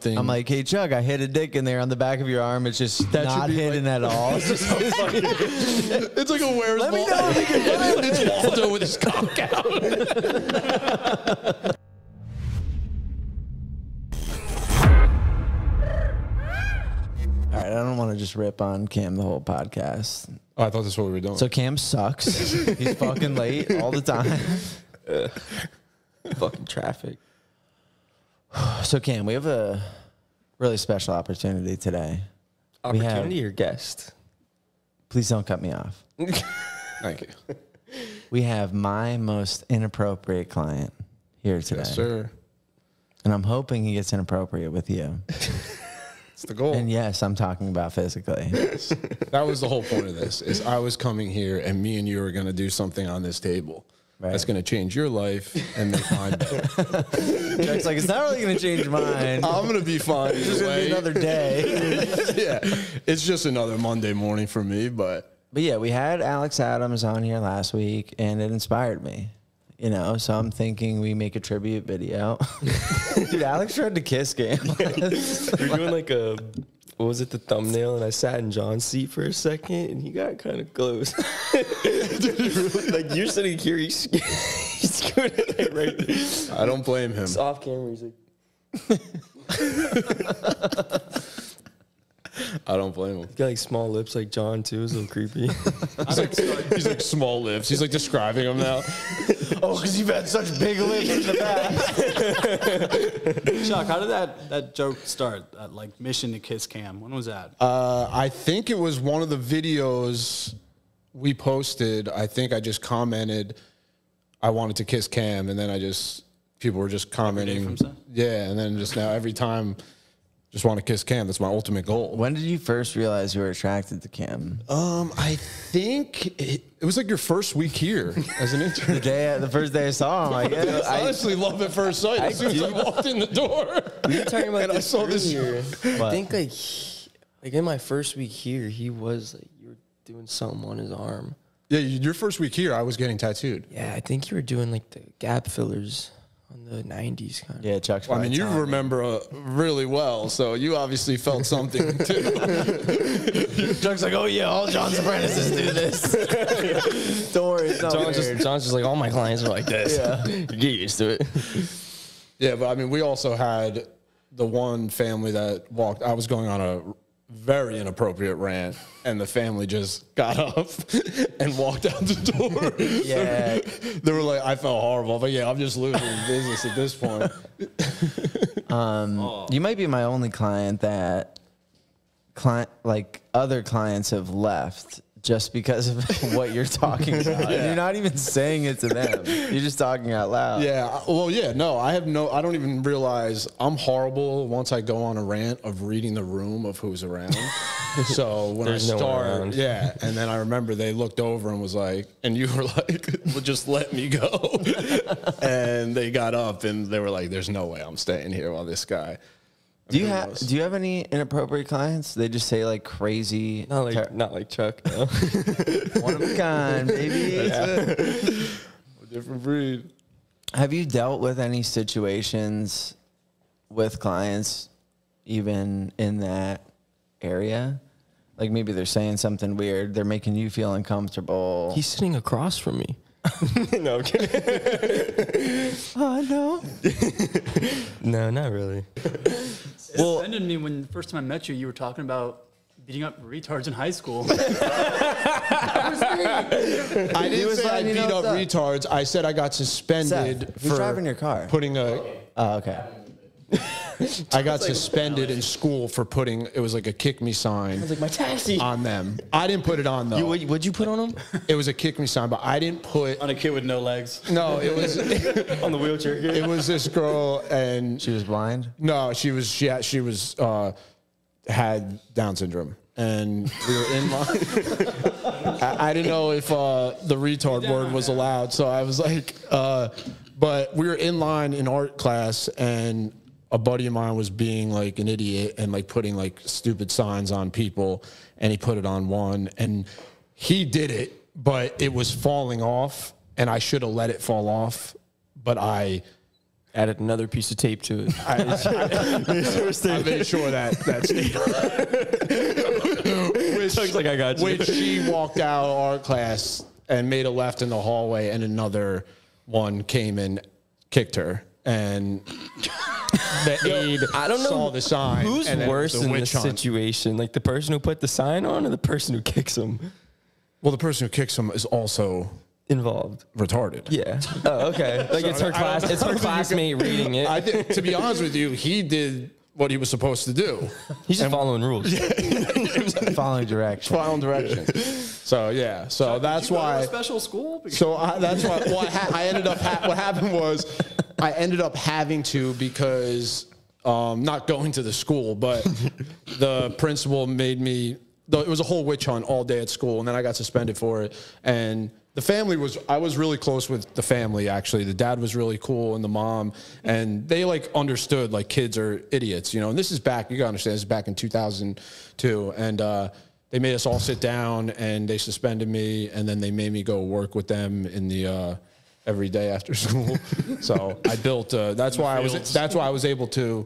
thing. I'm like, hey Chuck, I hit a dick in there on the back of your arm. It's just That not be hidden like- at all. It's just- it's like a where's Let me Waldo? know if you can put it it's Waldo with his cock out. all right, I don't want to just rip on Cam the whole podcast. Oh, I thought that's what we were doing. So Cam sucks. He's fucking late all the time. Fucking traffic. So Cam, we have a really special opportunity today. We have- Opportunity or guest? Please don't cut me off. Thank you. We have my most inappropriate client here today. Yes, sir. And I'm hoping he gets inappropriate with you. It's the goal. And yes, I'm talking about physically. That was the whole point of this. Is I was coming here and me and you are going to do something on this table Right. that's going to change your life and make mine better. Jack's like, it's not really going to change mine. I'm going to be fine. It's Either going to be another day. yeah, it's just another Monday morning for me, but But yeah, we had Alex Adams on here last week, and it inspired me. You know, so I'm thinking we make a tribute video. Dude, Alex tried to kiss Cam. We're doing like a what was it the thumbnail and I sat in Jon's seat for a second and he got kind of close. like you're sitting here, he's, he's scooting like right there. I don't blame him. off camera. He's like I don't blame him. he's got like small lips like Jon too. It's a little creepy. He's like, he's like small lips. He's like describing them now. oh, because you've had such big lips in the past. Chuck, how did that, that joke start? That like mission to kiss Cam. When was that? Uh, I think it was one of the videos we posted. I think I just commented, I wanted to kiss Cam, and then I just people were just commenting. from Yeah, and then just now every time, just want to kiss Cam. That's my ultimate goal. When did you first realize you were attracted to Cam? Um, I think it, it was like your first week here as an intern. The day, the first day I saw him, like, yeah, I honestly love at first sight. I, As soon as I walked in the door, we were talking about and I saw this. earlier. I think like like in my first week here, he was like you were doing something on his arm. Yeah, your first week here, I was getting tattooed. Yeah, I think you were doing like the gap fillers on the '90s kind of. yeah, Chuck's. Well, I mean, you telling me. remember uh, really well, so you obviously felt something too. Chuck's like, oh yeah, all Jon's apprentices do this. Don't worry, it's not Jon's weird. just, Jon's just like all my clients are like this. Yeah. you get used to it. Yeah, but I mean, we also had the one family that walked. I was going on a very inappropriate rant, and the family just got up and walked out the door. Yeah. they were like, I felt horrible, but yeah, I'm just losing business at this point. Um you might be my only client that client like other clients have left just because of what you're talking about. And You're not even saying it to them. You're just talking out loud. Yeah, well, yeah, no, I have no, I don't even realize I'm horrible once I go on a rant of reading the room of who's around. so when There's I no start, around. yeah, and then I remember they looked over and was like, and you were like, well, just let me go. and they got up and they were like, there's no way I'm staying here while this guy. Do you have? Do you have any inappropriate clients? They just say like crazy, Not like ter- not like Chuck. No. one of a kind, baby. A different breed. Have you dealt with any situations with clients, even in that area? Like maybe they're saying something weird, they're making you feel uncomfortable. He's sitting across from me. no, I'm kidding. oh no. no, not really. It offended me when the first time I met you, you were talking about beating up retards in high school. I didn't was say I beat up what's up. retards. I said I got suspended Seth, who's for driving your car? putting a Oh, okay. I got suspended in school for putting it was like a kick me sign It's like my taxi. on them. I didn't put it on though. You, what, what'd you put on them? it was a kick me sign, but I didn't put. on a kid with no legs. No, it was on the wheelchair. it was this girl, and She was blind. no, she was she had, she was uh, had Down syndrome, and we were in line. I, I didn't know if uh, the retard word was allowed, so I was like, uh, but we were in line in art class, and a buddy of mine was being like an idiot and like putting like stupid signs on people, and he put it on one, and he did it, but it was falling off, and I should have let it fall off, but I added another piece of tape to it. I, I made sure that that stayed. which, Looks like I got you. which she walked out of our class and made a left in the hallway, and another one came and kicked her, and the aide I don't know saw the sign. Who's and then it was worse the in witch this hunt. situation? Like the person who put the sign on or the person who kicks him Well, the person who kicks him is also involved? retarded. Yeah. Oh, okay. Like it's her class. It's her classmate reading it. I to be honest with you, he did what he was supposed to do, He's just following rules. Following direction. following direction. So yeah, so that's Did you go to why. a special school. Because So I, that's why. Well, I, ha- I ended up. Ha- what happened was, I ended up having to because um, not going to the school, but the principal made me. The, it was a whole witch hunt all day at school, and then I got suspended for it. And the family was. I was really close with the family. Actually, the dad was really cool, and the mom, and they like understood like kids are idiots, you know. And this is back. You gotta understand. This is back in 2002, and. uh they made us all sit down and they suspended me and then they made me go work with them in the uh, every day after school. so I built. Uh, that's why I was. That's why I was able to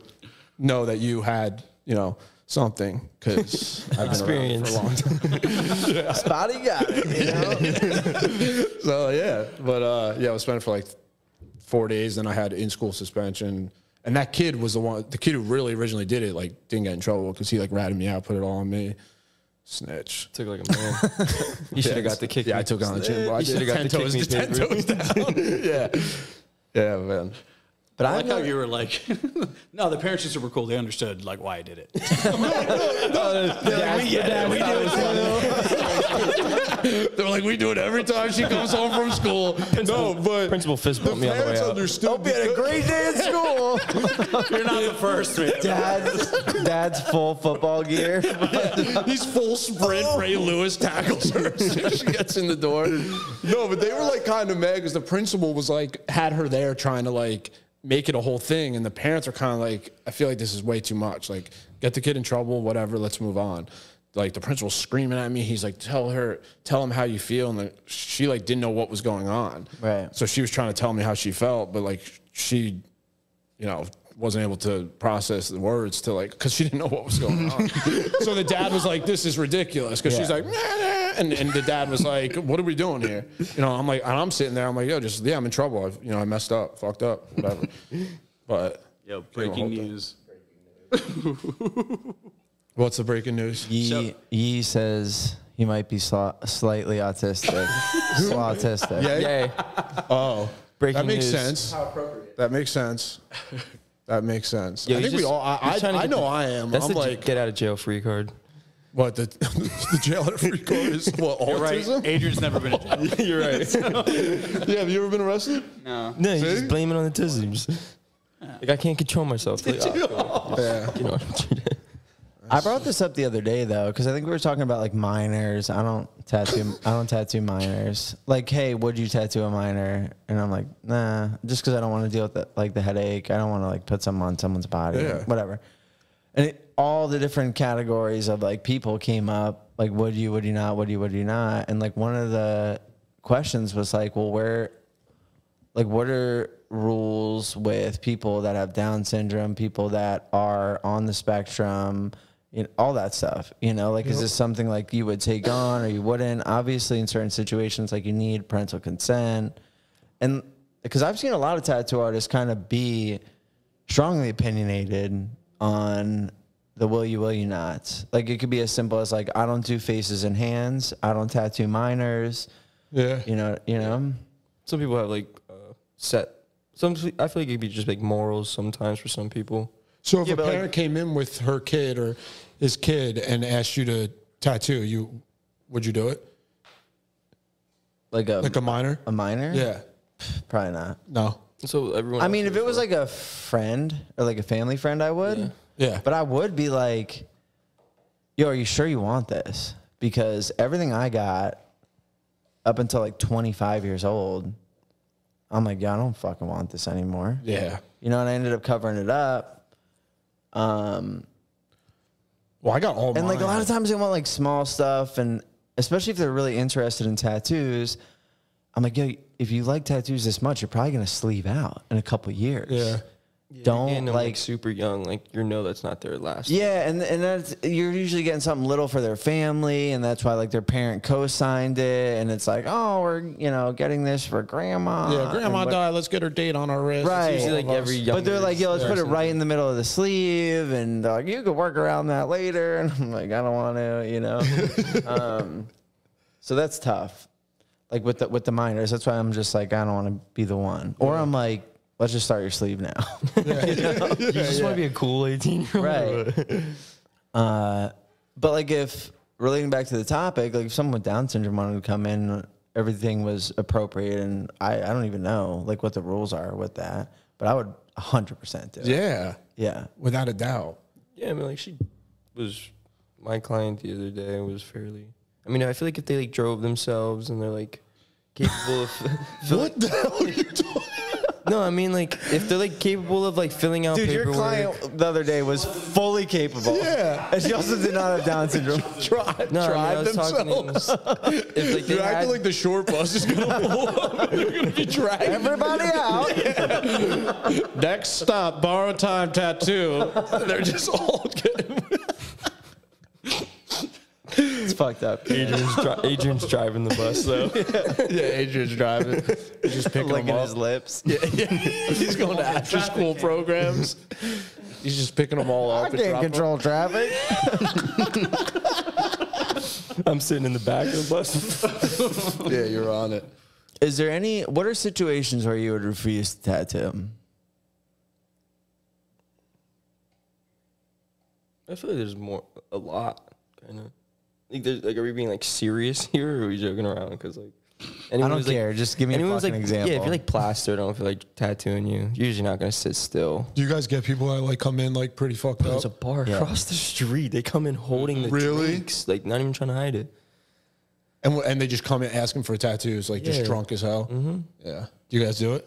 know that you had you know something because I've been around for a long time. Spotty got it, you know? So yeah, but uh, yeah, I was spent for like four days. Then I had in school suspension. And that kid was the one, the kid who really originally did it, like didn't get in trouble because he like ratted me out, put it all on me. Snitch. Took like a man. You should have got the kick. Yeah, me. I took on the chin. Well, I You should have got the 10 kick toes, me 10 toes down. yeah. Yeah, man. But I I like how you were like, no, the parents just were cool. They understood like why I did it. They're like, we do it every time she comes home from school. no, but Principal fist bumped me on the way parents out. understood. Hope you had a great day at school. You're not the first man. Dad's, dad's full football gear. He's full sprint. Ray Lewis tackles her as soon as she gets in the door. No, but they were like kind of mad because the principal was like had her there trying to like make it a whole thing, and the parents are kind of like, I feel like this is way too much. Like, get the kid in trouble, whatever. Let's move on. Like the principal's screaming at me. He's like, tell her, tell him how you feel, and like, she like didn't know what was going on. Right. So she was trying to tell me how she felt, but like she you know, wasn't able to process the words to like, because she didn't know what was going on. so the dad was like, "This is ridiculous," because she's like, nah, nah, and and the dad was like, "What are we doing here?" You know, I'm like, and I'm sitting there, I'm like, "Yo, just yeah, I'm in trouble. I've, you know, I messed up, fucked up, whatever." But Yo, breaking breaking news. what's the breaking news? Yee, Yee says he might be sli- slightly autistic. Autistic. Yeah. Yay. Oh, Breaking that makes news. sense. That makes sense. That makes sense. Yo, I he's think we all. I, I, I know the- I am. That's I'm the like, get out of jail free card. What the the jail at free card is what You're right. autism? Adrian's never been in jail. You're right. Yeah, have you ever been arrested? No. No, he's See? just blaming on the tisms. Like I can't control myself. Like, oh, Yeah. you know. I brought this up the other day though, because I think we were talking about like minors. I don't tattoo. I don't tattoo minors. Like, hey, would you tattoo a minor? And I'm like, nah, just because I don't want to deal with the, like the headache. I don't want to like put something on someone's body. Yeah. Whatever. And it, all the different categories of like people came up. Like, would you? Would you not? Would you? Would you not? And like one of the questions was like, well, where like what are rules with people that have down syndrome people that are on the spectrum you know, all that stuff you know like is this something like you would take on or you wouldn't obviously in certain situations like you need parental consent and because i've seen a lot of tattoo artists kind of be strongly opinionated on the will you will you not like it could be as simple as like i don't do faces and hands i don't tattoo minors Yeah. you know you know Some people have like uh, set. Some I feel like it could be just like morals sometimes for some people. So if Yeah, a but, like- parent came in with her kid or his kid and asked you to tattoo, you would you do it? like a Like a minor? A minor? Yeah. Probably not. No. So everyone. I mean, if it was like a friend or like a family friend, I would. Yeah. But I would be like, yo, are you sure you want this? Because everything I got up until like 25 years old, I'm like, yeah, I don't fucking want this anymore. yeah. You know, and I ended up covering it up. Um, Well, I got all and like a lot of times they want like small stuff, and especially if they're really interested in tattoos, I'm like, yo, if you like tattoos this much, you're probably gonna sleeve out in a couple years. Yeah. Don't and like, like super young, like you know that's not their last. yeah, and and that's you're usually getting something little for their family, and that's why like their parent co-signed it, and it's like, oh, we're you know getting this for grandma. Yeah, grandma what- died. Let's get her date on our wrist. Right. usually Usually like every But they're like, yo, let's put it right in the middle of the sleeve, and they're like, you could work around that later. And I'm like, I don't want to, you know. um, so that's tough. Like with the with the minors, that's why I'm just like, I don't want to be the one. Or I'm like, let's just start your sleeve now. You just want to be a cool 18 year old. right. Uh, but like if relating back to the topic, like if someone with Down syndrome wanted to come in, everything was appropriate, and I I don't even know like what the rules are with that, but I would 100 percent do. it. Yeah, Yeah. without a doubt. Yeah, I mean, like she was my client the other day was fairly. I mean, I feel like if they like drove themselves and they're like capable of. What the hell are you doing? no, I mean like if they're like capable of like filling out Dude, your paperwork. client the other day was fully capable. Yeah. And she also did not have Down syndrome. Try, no, I, mean, I tried was talking. themselves. If like they You're had, acting like the short bus is gonna pull up. You're gonna be dragging. Everybody out. Next stop, borrow time tattoo. They're just all getting. It's fucked up. Adrian's, dri- Adrian's driving the bus though. Yeah, Adrian's driving. He's just picking Licking them his lips. Yeah, yeah. He's going to after school programs. He's just picking them all up. I and can't dropping control traffic. I'm sitting in the back of the bus. Yeah, you're on it. Is there any, what are situations where you would refuse to tattoo? I feel like there's more, a lot, kind of. Like, there's, like, are we being like serious here, or are we joking around? Because like, I don't who's, like- care. Just give me a fucking like, example. Yeah, if you're like plastered, I don't feel like tattooing you. You're usually not gonna sit still. Do you guys get people that like come in like pretty fucked up? There's a bar Yeah. across the street. They come in holding the Really? drinks, like not even trying to hide it. and wh- and they just come in asking for tattoos, like just Yeah. drunk as hell. Mm-hmm. Yeah. Do you guys do it?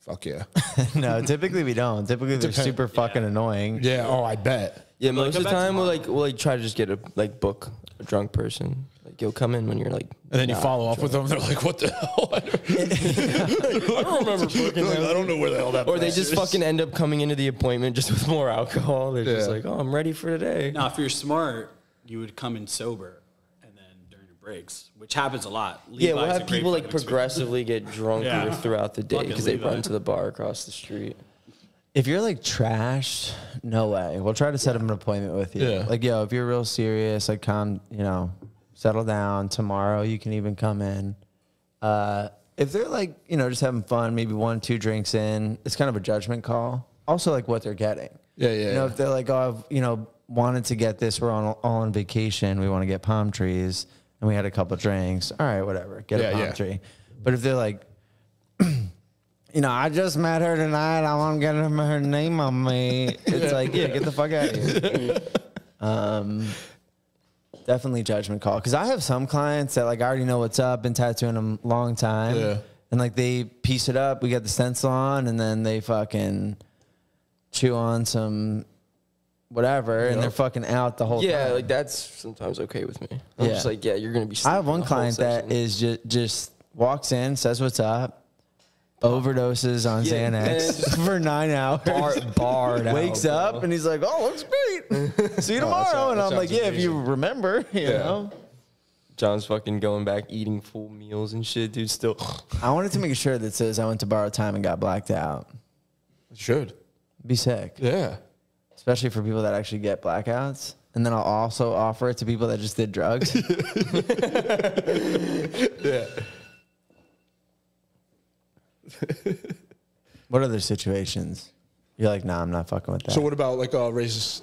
Fuck yeah. no, typically we don't. Typically they're Depend- super fucking annoying. yeah. Oh, I bet. Yeah, most of the time we'll like we'll like try to just get a like book a drunk person. Like you'll come in when you're like, And then you follow up with them. They're like, "What the hell?" I don't, I don't remember booking them. I don't know where the hell that. Or they just is. fucking end up coming into the appointment just with more alcohol. They're just like, oh, I'm ready for today. Now, if you're smart, you would come in sober, and then during your breaks, which happens a lot. Yeah, we'll have people like experience. progressively get drunker Yeah. throughout the day because they run to the bar across the street. If you're like trashed, no way. We'll try to set up an appointment with you. Yeah. Like, yo, if you're real serious, like, come, you know, settle down. Tomorrow you can even come in. Uh, if they're like, you know, just having fun, maybe one, two drinks in, it's kind of a judgment call. Also, like what they're getting. Yeah, yeah, You know, yeah. if they're like, oh, I've, you know, wanted to get this, we're on all on vacation, we want to get palm trees, and we had a couple drinks. All right, whatever, get Yeah, a palm yeah. tree. But if they're like, you know, I just met her tonight. I want to get her, her name on me. It's like, yeah, get the fuck out of here. um, definitely judgment call. Because I have some clients that like I already know what's up. Been tattooing them a long time. Yeah. And like they piece it up. We got the stencil on, and then they fucking chew on some whatever, and they're fucking out the whole time. Yeah, time. like that's sometimes okay with me. I'm Yeah. just like, yeah, you're gonna be. I have one client that is just just walks in, says what's up, overdoses on Yeah, Xanax for nine hours. bar, barred out, wakes bro. up and he's like, "Oh, looks great. See you oh, tomorrow." sounds- and that I'm like, sounds "Yeah, if you amazing. remember, you Yeah. know." Jon's fucking going back eating full meals and shit, dude. Still, I wanted to make a shirt that says I went to borrow time and got blacked out. should. Be sick, Yeah. especially for people that actually get blackouts. And then I'll also offer it to people that just did drugs. Yeah. what other situations? You're like, nah, I'm not fucking with that. So what about like uh, racist,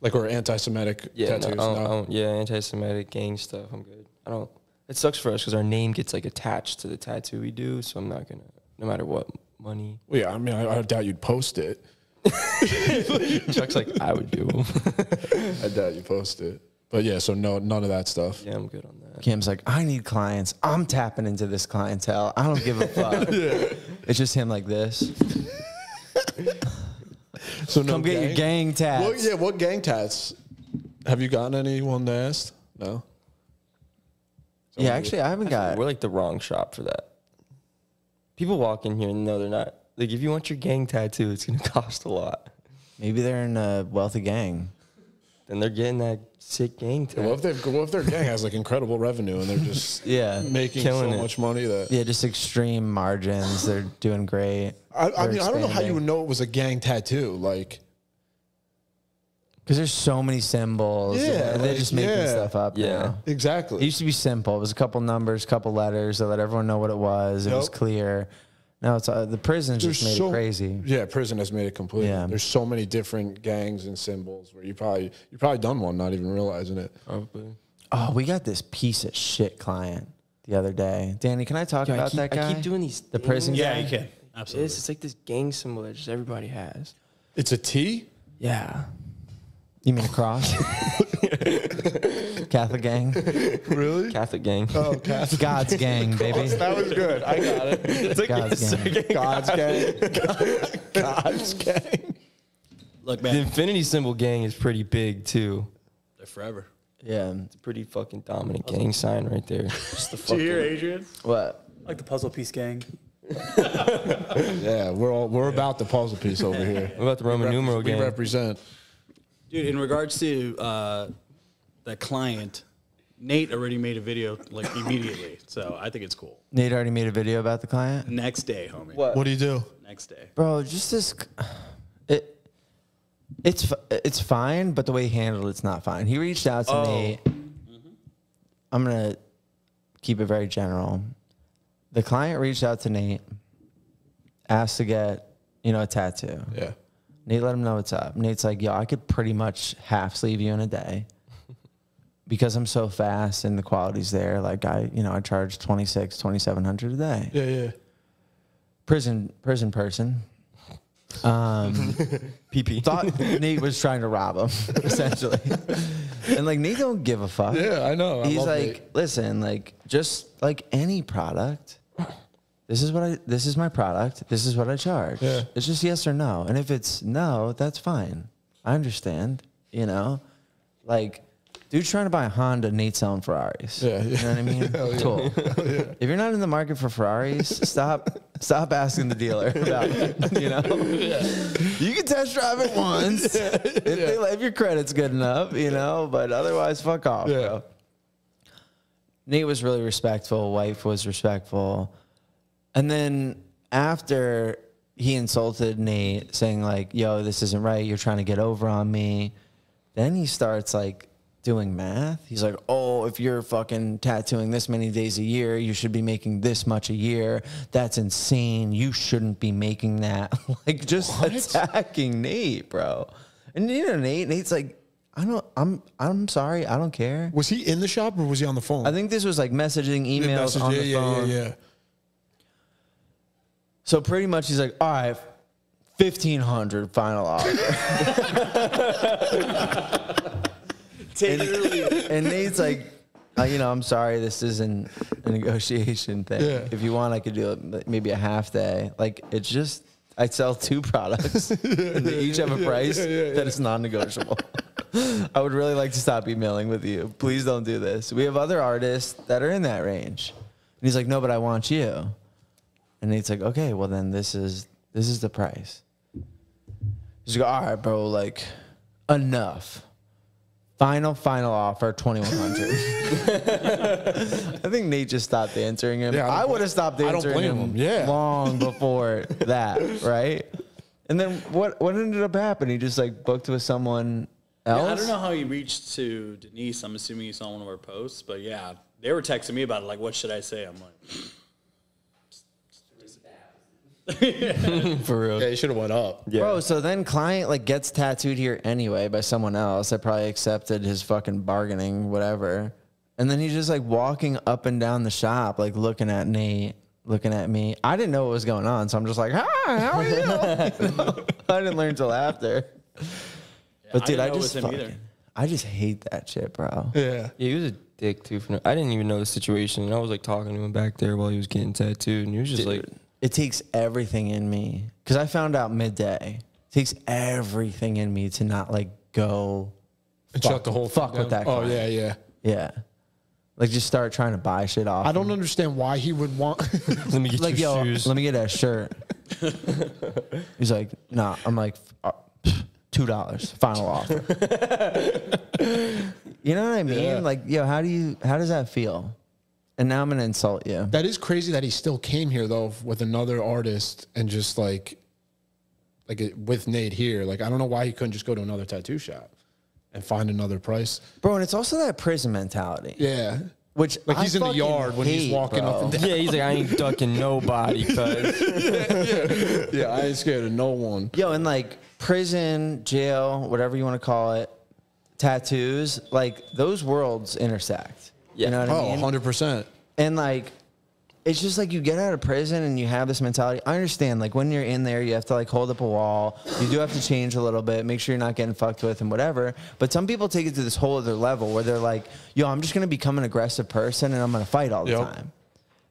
like or anti-Semitic yeah, no, I tattoos? don't, I don't- yeah, anti-Semitic gang stuff. I'm good. I don't. It sucks for us because our name gets like attached to the tattoo we do, so I'm not gonna, no matter what money. Well, yeah, I mean, I, I doubt you'd post it. Chuck's like, I would do. 'em." I doubt you post it. But yeah, so no, none of that stuff. yeah, I'm good on that. Kim's like, I need clients. I'm tapping into this clientele. I don't give a fuck. It's just him like this. So no Come get your gang tats. What, yeah, what gang tats? Have you gotten anyone that asked? No. yeah, actually, I haven't got. We're like the wrong shop for that. People walk in here and know they're not. Like, if you want your gang tattoo, it's gonna cost a lot. Maybe they're in a wealthy gang. Then they're getting that sick gang tattoo. What if, they've, what if their gang has like incredible revenue and they're just Yeah. making Killing so it. much money that Yeah, just extreme margins. They're doing great. I, I mean I don't know how you would know it was a gang tattoo. Like Because there's so many symbols. Yeah, Yeah, they're like, just making yeah. stuff up. Yeah. now. It used to be simple. It was a couple numbers, a couple letters that let everyone know what it was. It was clear. Now it's uh, the prison just made it crazy. Yeah, prison has made it completely. Yeah. There's so many different gangs and symbols where you probably you probably done one, not even realizing it. Probably. Oh, we got this piece of shit client the other day. Danny, can I talk Yo, I about keep- that I keep doing these The prison things. guy. Yeah, you can. It is. Absolutely. It's like this gang symbol that just everybody has. It's a T. Yeah. You mean a cross? Catholic gang, Really? Catholic gang. Oh, Catholic. God's gang, baby. That was good. I got it. It's like God's this gang. God's gang. God's gang. Look, The Infinity Symbol gang is pretty big too. they're forever. Yeah. It's a pretty fucking dominant gang sign right there. Just the Did fucking, you hear Adrian? What? Like the puzzle piece gang. Yeah, we're all, we're about the puzzle piece over here. What about the Roman Rep- numeral we gang? represent. Dude, in regards to uh, that client, Nate already made a video like immediately, so I think it's cool. Nate already made a video about the client. Next day, homie. What? What do you do? Next day. Bro, just this. It. It's it's fine, but the way he handled it's not fine. He reached out to me. I'm gonna keep it very general. The client reached out to Nate, asked to get you know a tattoo. Yeah. Nate let him know what's up. Nate's like, yo, I could pretty much half sleeve you in a day. Because I'm so fast and the quality's there, like I, you know, I charge 26, 2700 a day Yeah, yeah. prison prison person um PP. thought Nate was trying to rob him essentially and like Nate don't give a fuck Yeah, I know. I he's love like Nate. listen like just like any product this is what I this is my product this is what I charge Yeah. it's just yes or no and if it's no that's fine I understand you know like dude's trying to buy a Honda Nate's selling Ferraris Yeah, you know what I mean cool if you're not in the market for Ferraris, stop stop asking the dealer about it. You know, Yeah. you can test drive it once if, they, if your credit's good enough. You know, but otherwise, fuck off. Yeah. Bro. Nate was really respectful. Wife was respectful, and then after he insulted Nate, saying like, "Yo, this isn't right. You're trying to get over on me." Then he starts like doing math. He's like, "Oh, if you're fucking tattooing this many days a year, you should be making this much a year. That's insane. You shouldn't be making that." like just attacking Nate, bro. And you know, Nate, Nate's like, "I don't. I'm. I'm sorry. I don't care." Was he in the shop or was he on the phone? I think this was like messaging, Did emails message- on yeah, the yeah, phone. yeah, yeah. So pretty much, he's like, "All right, fifteen hundred final offer." and, and Nate's like, uh, "You know, I'm sorry, this isn't a negotiation thing. Yeah. If you want, I could do it maybe a half day. Like it's just." I sell two products, and they each have a price that is non-negotiable. I would really like to stop emailing with you. Please don't do this. We have other artists that are in that range. And he's like, no, but I want you. And Nate's like, okay, well then this is this is the price. He's like, all right, bro, like enough. Final, final offer, twenty one hundred. I think Nate just stopped answering him. Yeah, I I, would have stopped I don't answering blame him, him, yeah. long before that, right? And then what what ended up happening? He just like booked with someone else. I don't know how he reached to Denise. I'm assuming he saw one of our posts, but yeah, they were texting me about it. Like, what should I say? I'm like, For real. Yeah, he should have went up. Yeah. Bro, so then client like gets tattooed here anyway by someone else that probably accepted his fucking bargaining, whatever. And then he's just like walking up and down the shop, like looking at Nate, looking at me. I didn't know what was going on, so I'm just like, "Hi, how are you?" You know? I didn't learn till after. but dude, didn't I, just was him either. fucking, I just hate that shit, bro. Yeah. Yeah, he was a dick too. For no, I didn't even know the situation, and I was like talking to him back there while he was getting tattooed, and he was just like, Dude, it takes everything in me because I found out midday. It takes everything in me to not like go And fuck, shut the whole fuck thing with that. Oh client. yeah, yeah. Yeah. Like just start trying to buy shit off. I don't understand why he would want. Let me get like your yo, shoes. let me get that shirt. He's like, nah. I'm like, uh, two dollars, final offer. you know what I mean? Yeah. Like, yo, how do you? How does that feel? And now I'm gonna insult you. that is crazy that he still came here though with another artist and just like, like it, with Nate here. Like I don't know why he couldn't just go to another tattoo shop and find another price. Bro, and it's also that prison mentality. Yeah. Which Like I he's in the fucking yard when he's hate, walking up and down. yeah, he's like, I ain't ducking nobody, cuz. Yeah, I ain't scared of no one. Yo, and like prison, jail, whatever you want to call it, tattoos, like those worlds intersect. Yeah. You know what I Oh, mean? 100%. And like, it's just like you get out of prison and you have this mentality. I understand, like when you're in there, you have to like hold up a wall. You do have to change a little bit, make sure you're not getting fucked with and whatever. But some people take it to this whole other level where they're like, "Yo, I'm just gonna become an aggressive person and I'm gonna fight all the Yep. time."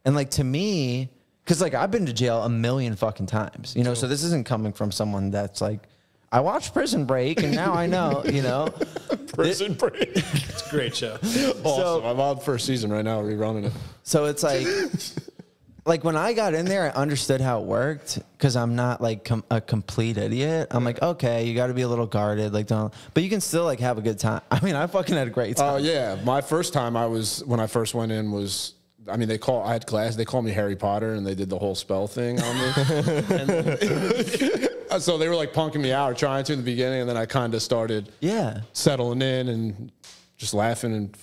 And like to me, because like I've been to jail a million fucking times, you know. So this isn't coming from someone that's like, I watched Prison Break and now I know, you know. Prison break. It's a great show. awesome. I'm on first season right now, rerunning it. So it's like, like when I got in there, I understood how it worked because I'm not like com- a complete idiot. I'm like, okay, you got to be a little guarded, like don't, but you can still like have a good time. I mean, I fucking had a great time. Oh time. yeah, my first time I was when I first went in was. I mean, they call. I had class. They called me Harry Potter, and they did the whole spell thing on me. So they were like punking me out, or trying to in the beginning, and then I kind of started yeah. settling in and just laughing and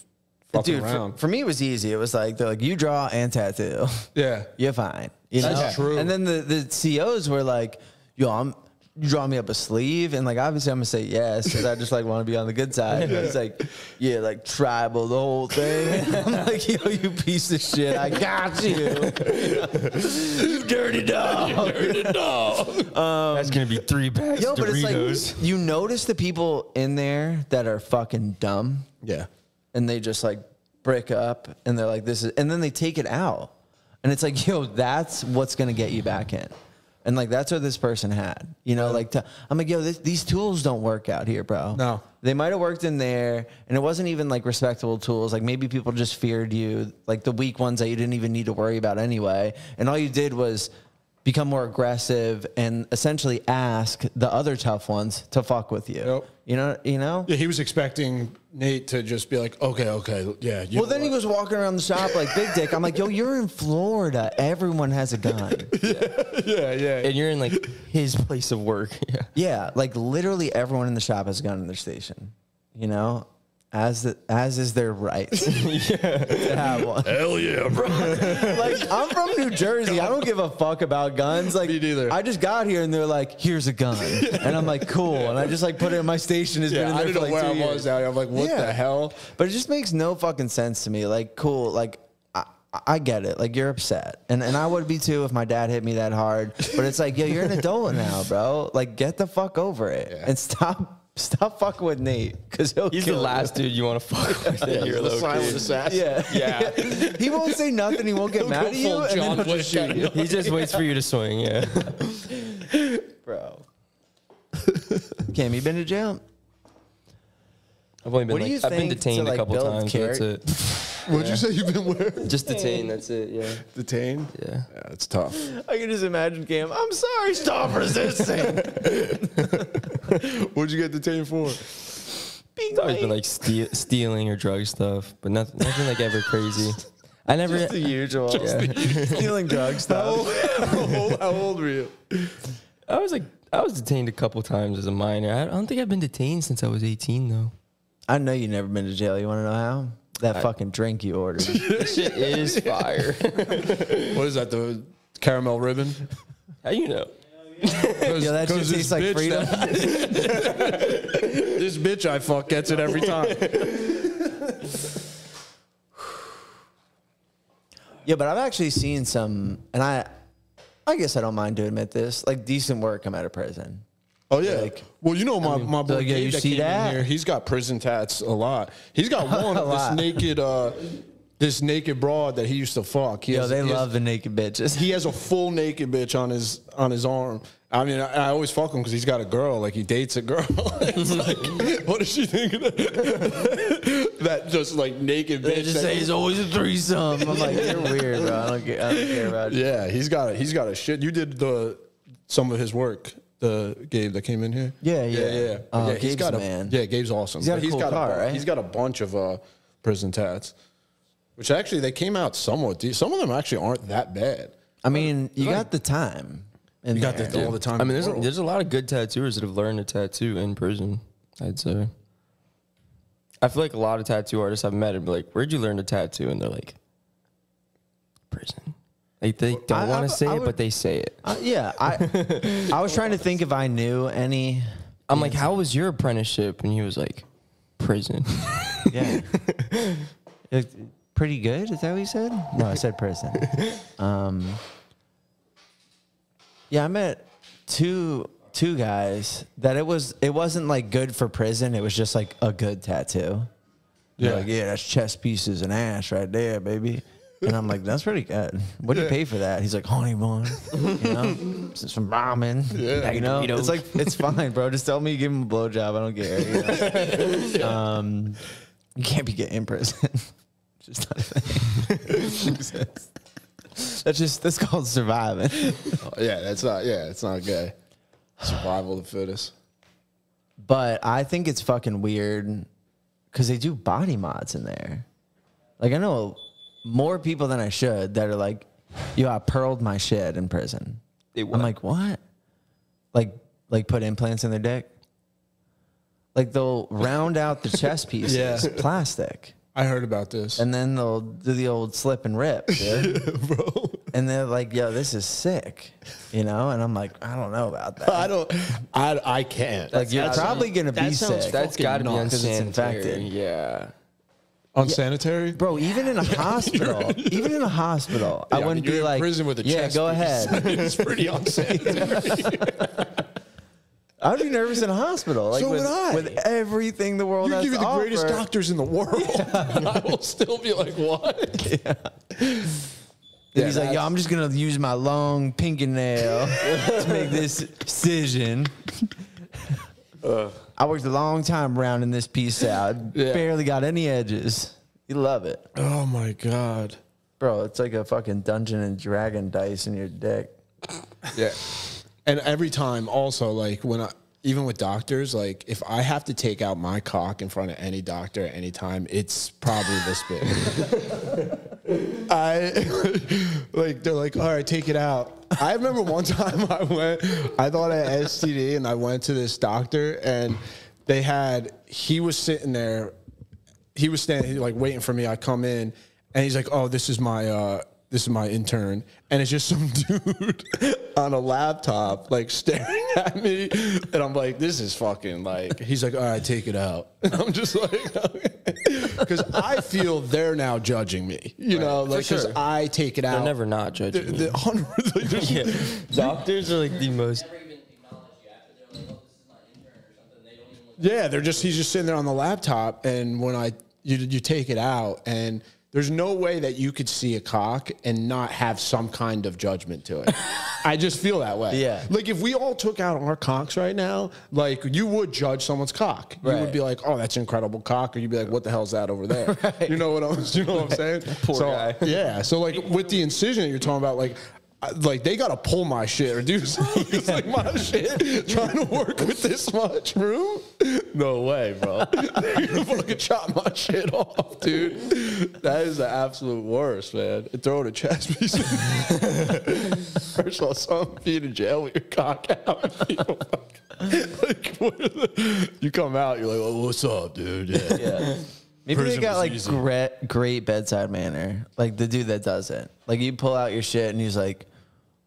fucking Dude, for, around. for me, it was easy. It was like they're like, you draw and tattoo, yeah, you're fine. You That's know? true. And then the the COs were like, yo, I'm. You draw me up a sleeve, and like obviously I'm gonna say yes because I just like want to be on the good side. But it's like, yeah, like tribal the whole thing. I'm like, yo, you piece of shit, I got you, you dirty dog. Um, that's gonna be three bags Yo, of but it's like you notice the people in there that are fucking dumb, yeah. and they just like brick up, and they're like, this is, and then they take it out, and it's like, yo, that's what's gonna get you back in. And like that's what this person had, you know. Like to, I'm like, yo, this, these tools don't work out here, bro. No. they might have worked in there, and it wasn't even like respectable tools. Like maybe people just feared you, like the weak ones that you didn't even need to worry about anyway. And all you did was become more aggressive and essentially ask the other tough ones to fuck with you. Yep. You know, you know. Yeah, he was expecting Nate to just be like, okay, okay, yeah. you Well, know then he was walking around the shop like big dick. I'm like, yo, you're in Florida. Everyone has a gun. yeah, yeah. and you're in like his place of work. Yeah. Yeah, like literally everyone in the shop has a gun in their station. You know, as the, as is their right to have one. Hell yeah, bro. Like I'm from New Jersey. I don't give a fuck about guns. Like Me neither. I just got here and they're like, "Here's a gun," and I'm like, "Cool," and I just like put it in my station. Has been Yeah, in I there didn't for know like where two I years. was out. I'm like, what Yeah. the hell? But it just makes no fucking sense to me. Like, cool. Like, I, I get it. Like, you're upset, and and I would be too if my dad hit me that hard. But it's like, yo, you're an adult now, bro. Like, get the fuck over it Yeah. and stop. Stop fucking with Nate, because he'll He's the kill last dude you want to fuck with. Yeah, You're a the little silent assassin. Yeah, Yeah. he won't say nothing. He won't get He'll mad at you, full and then he'll just shoot you, you. He just waits for you to swing. Yeah. bro. Cam, you been to jail? I've only been What do like you I've been think to, detained like, a couple build times. That's it. What'd you say you've been where? Just detained. That's it. Yeah. Detained? Yeah. Yeah, it's tough. I can just imagine Cam. I'm sorry. Stop resisting. What'd you get detained for? It's always been like steal, stealing or drug stuff, but nothing, nothing like ever crazy. I never. Just the usual. Yeah. Stealing drugs stuff. how, old, how old were you? I was like, I was detained a couple times as a minor. I don't think I've been detained since I was 18 though. I know you've never been to jail. You want to know how? That fucking drink you ordered. This shit is fire. What is that, the caramel ribbon? How you know? Yo, that shit tastes like freedom. this bitch I fuck gets it every time. yeah, but I've actually seen some, and I, I guess I don't mind to admit this, like decent work come out of prison. Oh yeah. Like- well, you know my my boy like, yeah, you that see that? here. He's got prison tats a lot. He's got one of this naked uh this naked broad that he used to fuck. He Yo, has- they he has- love the naked bitches. he has a full naked bitch on his on his arm. I mean, I, I always fuck him because he's got a girl. Like he dates a girl. it's like, what does she think of that? that just like naked They just say he's always a threesome. I'm like, you're weird, bro. I don't care, I don't care about you. yeah, he's got a, he's got a shit. You did the some of his work. The Gabe that came in here. Yeah, yeah. yeah, yeah. Oh, yeah he's Gabe's got a man. Yeah, Gabe's awesome. He's got a But cool car, bu- right? He's got a bunch of uh, prison tats, which actually they came out somewhat. de- Some of them actually aren't that bad. I mean, you got the time. in You got there. the, all the time. I mean, in there's the a, there's a lot of good tattooers that have learned to tattoo in prison. I'd say. I feel like a lot of tattoo artists I've met are like, "Where'd you learn to tattoo?" And they're like, "Prison." Like they don't want I- to say I it, would- but they say it. Uh, yeah, I I was trying to think if I knew any. I'm like, "How was your apprenticeship?" And he was like, "Prison." Yeah, It- pretty good. Is that what you said? No, I said prison. Um, yeah, I met two two guys that it was it wasn't like good for prison. It was just like a good tattoo. Yeah, Yeah. like yeah, that's chest pieces and ass right there, baby. And I'm like, that's pretty good. What do you pay for that? He's like, honey bun, you know, some ramen. Yeah. you know, it's like it's fine, bro. Just tell me you give him a blowjob. I don't care. You, know? um, you can't be getting in prison. just not a thing. that's just that's called surviving. Oh, yeah, that's not. Yeah, it's not gay. Survival of the fittest. But I think it's fucking weird because they do body mods in there. Like I know more people than I should that are like, "Yo, I pearled my shit in prison." They I'm what? like, "What?" Like, like put implants in their dick. Like they'll round out the chest pieces, Yeah. plastic, I heard about this. and then they'll do the old slip and rip, dude. bro. and they're like, "Yo, this is sick," you know. And I'm like, "I don't know about that." I don't. I I can't. like, you're that's- probably gonna be sounds sick. That's got to be nuts. 'Cause it's unsanitary. infected. Yeah. Unsanitary. Bro, even in a hospital, even in a hospital, I Yeah, wouldn't mean, be you're in like, prison with a yeah, chest go piece. ahead. it's pretty unsanitary. I would be nervous in a hospital, like So with, would I. with everything the world you has give me to the greatest offer. doctors in the world, I will still be like, what? And Yeah, he's like, yo, I'm just gonna use my long fingernail to make this incision. I worked a long time rounding this piece out. Yeah. Barely got any edges. You love it, Oh my god. bro. It's like a fucking Dungeon and Dragon dice in your dick. Yeah. And every time, also, like when I, even with doctors, like if I have to take out my cock in front of any doctor at any time, it's probably this big. I like they're like, all right, take it out. I remember one time I went, I thought I had STD, and I went to this doctor, and they had he was sitting there he was standing he like waiting for me. I come in and he's like, "Oh, this is my uh this is my intern." And it's just some dude on a laptop like staring at me and I'm like, "This is fucking like." He's like, "All right, take it out." And I'm just like cuz I feel they're now judging me. You know, like cuz sure. I take it out. They're never not The- judging the you. hundred- like, there's- Yeah. Doctors are like the most. never even acknowledge you after they're like, oh, this is my intern or something. They don't even look. Yeah, they're just he's just sitting there on the laptop, and when I you you take it out, and there's no way that you could see a cock and not have some kind of judgment to it. I just feel that way. Yeah. like if we all took out our cocks right now, like you would judge someone's cock. You would be like, "Oh, that's an incredible cock," or you'd be like, "What the hell's that over there?" You know what I'm you know what I'm saying? Poor so, guy. Yeah. So like with the incision that you're talking about, like. I- Like they gotta pull my shit or do something. It's like my shit trying to work with this much room. No way, bro. They're gonna fucking chop my shit off, dude. That is the absolute worst, man. And throw it a chest piece. First of all, some being in jail with your cock out. and people fucking- like, the- you come out, you're like, oh, "What's up, dude?" Yeah. Yeah. Maybe Prison they got like great, great bedside manner. Like the dude that does it. Like you pull out your shit and he's like,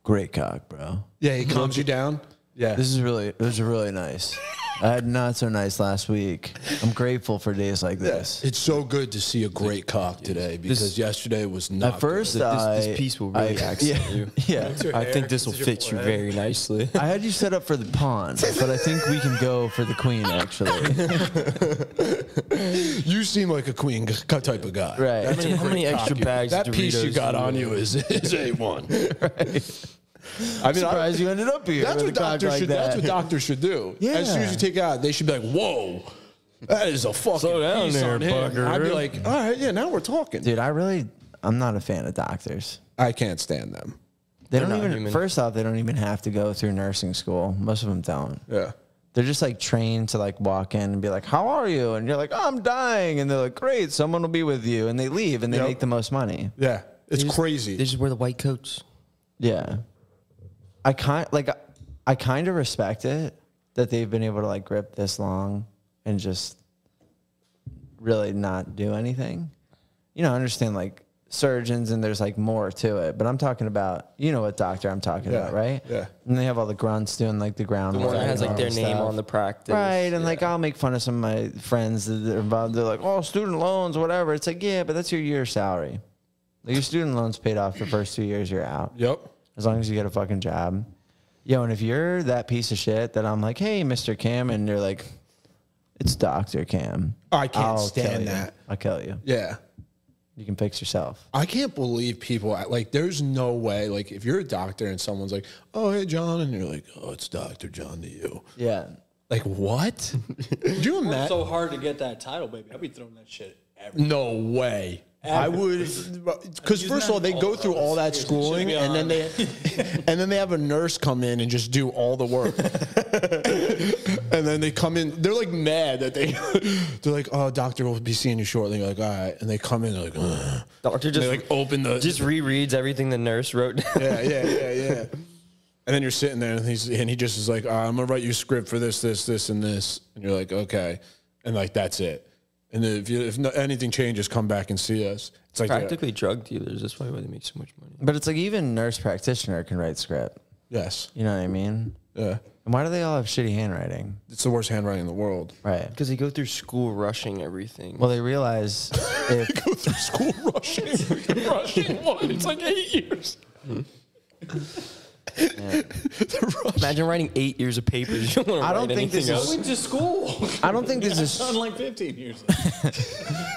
"Great cock, bro. Yeah, he calms you down. Yeah. This is really, this is really nice. I had not so nice last week. I'm grateful for days like this." It's so good to see a great cock today because yesterday was not. At first, good. I, this piece will really I- accent yeah, you. Yeah, I think this will fit you very nicely. I had you set up for the pawn, but I think we can go for the queen actually. you seem like a queen g- type of guy. Right. How many, how many extra Cock. bags? That of piece you Doritos got do on you is is a one. I mean, I, Surprised you ended up here. that's what a cock doctors like should. that. That's what doctors should do. As soon as you take out, they should be like, "Whoa, That is a fucking Slow down piece there, on him. Buckaroo. I'd be like, all right, yeah, now we're talking. Dude, I really, I'm not a fan of doctors. I can't stand them. They They're don't not even. human. First off, they don't even have to go through nursing school. Most of them don't. Yeah. They're just like trained to like walk in and be like, "How are you?" And you're like, oh, "I'm dying," and they're like, "Great, someone will be with you," and they leave and they Yep. make the most money. Yeah. It's crazy. They just wear the white coats. Yeah, I kind like, I kind of respect it that they've been able to like grip this long and just really not do anything. You know, I understand like surgeons and there's like more to it, but I'm talking about you know what doctor I'm talking Yeah, about, right? yeah. And they have all the grunts doing like the ground The one that has like their that name on the practice. Right, and Yeah. like I'll make fun of some of my friends that are involved. They're like, "Oh, student loans, whatever." It's like, yeah, but that's your year's salary. Like your student loans paid off the first two years you're out, Yep. As long as you get a fucking job. Yo, and if you're that piece of shit that I'm like, "Hey, Mr. Cam," and you're like, "It's Doctor Cam," oh, I can't I'll stand that. I'll kill you. Yeah. You can fix yourself. I can't believe people like. There's no way. Like, if you're a doctor and someone's like, "Oh, hey, John," and you're like, "Oh, it's Doctor John to you." Yeah. Like, what? Do you It's imagine? so hard to get that title, baby. I'll be throwing that shit every. No way. I would, because first of all, they go through all that schooling, and then they, and then they have a nurse come in and just do all the work, and then they come in. They're like mad that they, they're like, "Oh, doctor, we'll be seeing you shortly." You're like, "All right," and they come in, they're like, Ugh. Doctor just they like open the, just rereads everything the nurse wrote down. yeah, yeah, yeah, yeah. And then you're sitting there, and he's and he just is like, "I'm gonna write you a script for this, this, this, and this," and you're like, "Okay," and like that's it. And if you, if no, anything changes, come back and see us. It's like yeah, Practically drug dealers. That's probably why they make so much money. But it's like even nurse practitioner can write script. yes, You know what I mean? yeah. And why do they all have shitty handwriting? It's the worst handwriting in the world. Right. Because they go through school rushing everything. Well, they realize if Go through school rushing, rushing one. It's like eight years. Hmm. Imagine writing eight years of papers. You don't want to I don't think anything this is- else. Went to school. I don't think this is. Done like 15 years.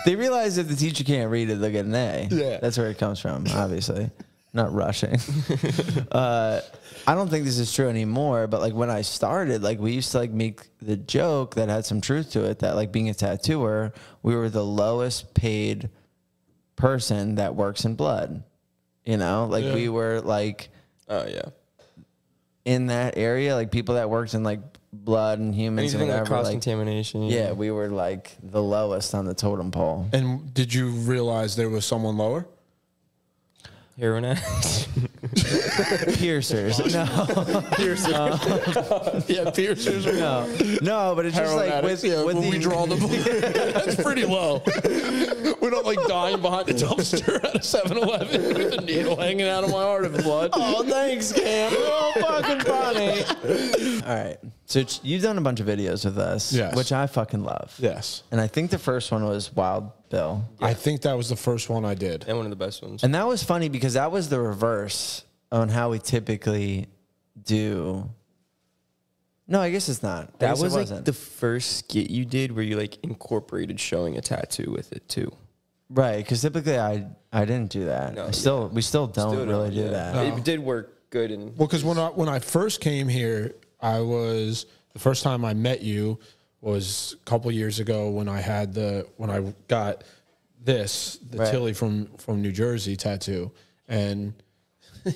They realize if the teacher can't read it, they'll get an A. Yeah. That's where it comes from, obviously. Not rushing. uh, I don't think this is true anymore, but like when I started, like we used to like make the joke that had some truth to it that like being a tattooer, we were the lowest paid person that works in blood. You know, like we were like Oh yeah. In that area, like people that worked in like blood and humans Anything and like whatever. cross like, contamination. yeah, we were like the lowest on the totem pole. And did you realize there was someone lower? Heroin addicts. Piercers. No, yeah, piercers. Are no, no, but it's just Heroin like addicts, with, yeah, with when the, we draw the blood. That's pretty low. We're not like dying behind the dumpster at a 7-Eleven with a needle hanging out of my heart of blood. Oh, thanks, Cam. You're fucking funny. All right. So you've done a bunch of videos with us, Yes. which I fucking love. Yes. And I think the first one was Wild Bill. I think that was the first one I did. and one of the best ones. And that was funny because that was the reverse on how we typically do. No, I guess it's not. That guess was like wasn't. the first skit you did where you like incorporated showing a tattoo with it too. right because typically I I didn't do that. No, I still we still don't Still really don't, do yeah. that. It did work good and Well, because when I when I first came here, I was the first time I met you was a couple years ago when I had the when I got this the Right. Tillie from from New Jersey tattoo and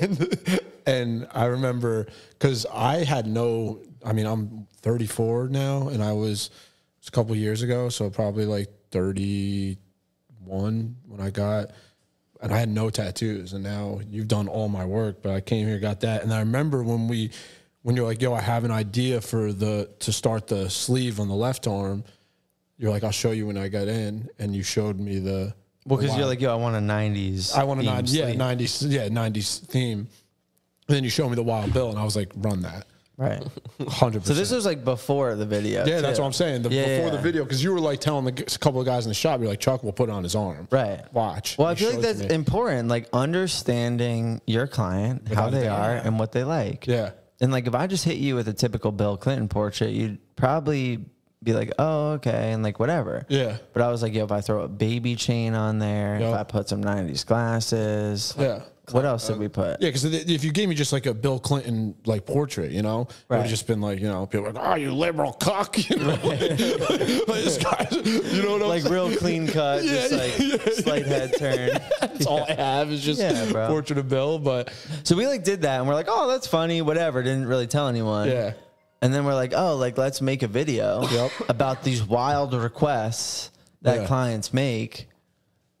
and and I remember because I had no I mean I'm 34 now and I was it's a couple years ago so probably like 31 when I got and I had no tattoos, and now you've done all my work. But I came here, got that, and I remember when we, when you're like, "Yo, I have an idea for the to start the sleeve on the left arm." You're like, "I'll show you when I get in," and you showed me the. Well, because you're like, yo, I want a '90s. I want a theme nine, yeah, nineties, yeah, nineties theme. And then you showed me the Wild Bill, and I was like, "Run that, right. 100. So this percent." was like before the video. Yeah, that's what I'm saying. The, Yeah, before yeah. the video, because you were like telling the, g- a couple of guys in the shop, you're like, Chuck, we'll put it on his arm. Right. Watch. Well, I feel like showed it to that's me. important, like understanding your client, how Without a they are, and what they like. Yeah. And like, if I just hit you with a typical Bill Clinton portrait, you'd probably be like, "Oh, okay," and like whatever. Yeah. But I was like, "Yo, if I throw a baby chain on there, if I put some '90s glasses, Yeah. What else did we put? Yeah, because if you gave me just like a Bill Clinton like portrait, you know, it would Right. have just been like, you know, people are like, oh, you liberal cock, you know, like, this guy, you know what I'm Like saying? real clean cut, just Yeah, like yeah, slight head turn. That's all I have is just Yeah, bro. portrait of Bill, but So we like did that, and we're like, oh, that's funny, whatever. Didn't really tell anyone. yeah, And then we're like, oh, like let's make a video Yep. about these wild requests that Yeah. clients make,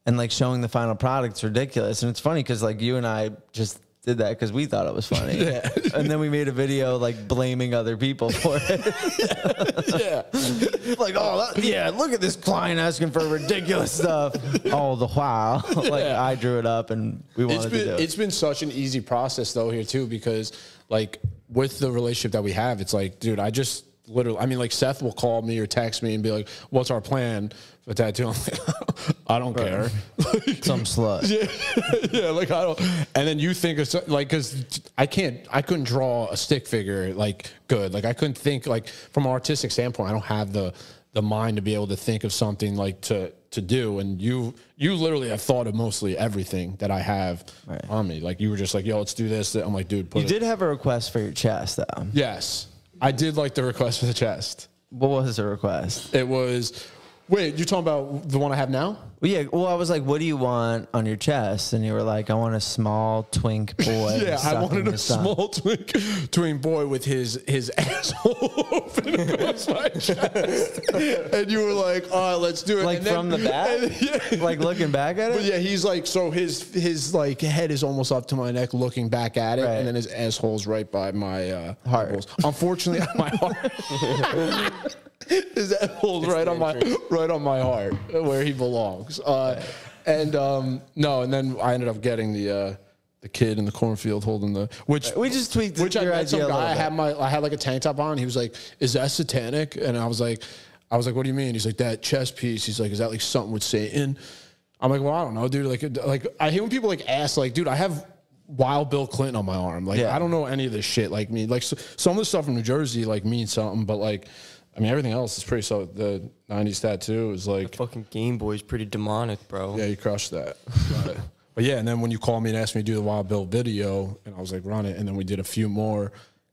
and like showing the final product's ridiculous. And it's funny because like you and I just did that because we thought it was funny. Yeah. And then we made a video like blaming other people for it. yeah, like, oh, that, yeah, look at this client asking for ridiculous stuff. All the while, like Yeah. I drew it up and we wanted it's to been do it. it's been such an easy process though here too because like with the relationship that we have, it's like, dude, I just literally, I mean, like Seth will call me or text me and be like, "What's our plan for tattoo?" I'm like, I don't care. Some slut. yeah, like I don't. And then you think of so- like because I can't, I couldn't draw a stick figure like good. Like I couldn't think like from an artistic standpoint. I don't have the the mind to be able to think of something like to to do. And you you literally have thought of mostly everything that I have Right. on me. Like you were just like, yo, let's do this. I'm like, dude, put You it. did have a request for your chest, though. Yes, I did like the request for the chest. What was the request? It was. Wait, you're talking about the one I have now? Well, yeah. Well, I was like, "What do you want on your chest?" And you were like, "I want a small twink boy." Yeah, I wanted a thumb." small twink, twink boy with his his asshole open across my chest, and you were like, "All right, let's do it." like And then- from the back, and- yeah. like looking back at it. But yeah, he's like, so his his like head is almost up to my neck, looking back at it, Right. and then his asshole's right by my uh, Heart. nipples. Unfortunately, my heart. his asshole's right on my right on my heart, where he belongs. Uh, and um, no, and then I ended up getting the. Uh, the kid in the cornfield holding the which We just tweaked which I met some idea a guy. I had my I had like a tank top on. He was like, "Is that satanic?" And I was like, "I was like, what do you mean?" He's like, "That chest piece." He's like, "Is that like something with Satan?" I'm like, "Well, I don't know, dude." Like, like I hate when people like ask, like, "Dude, I have." Wild Bill Clinton on my arm. Like Yeah. I don't know any of this shit. Like me, like so, some of the stuff from New Jersey like means something, but like I mean everything else is pretty. So the '90s tattoo is like Fucking Game Boy is pretty demonic, bro. yeah, you crushed that. It. But yeah, and then when you called me and asked me to do the Wild Bill video, and I was like, run it. And then we did a few more,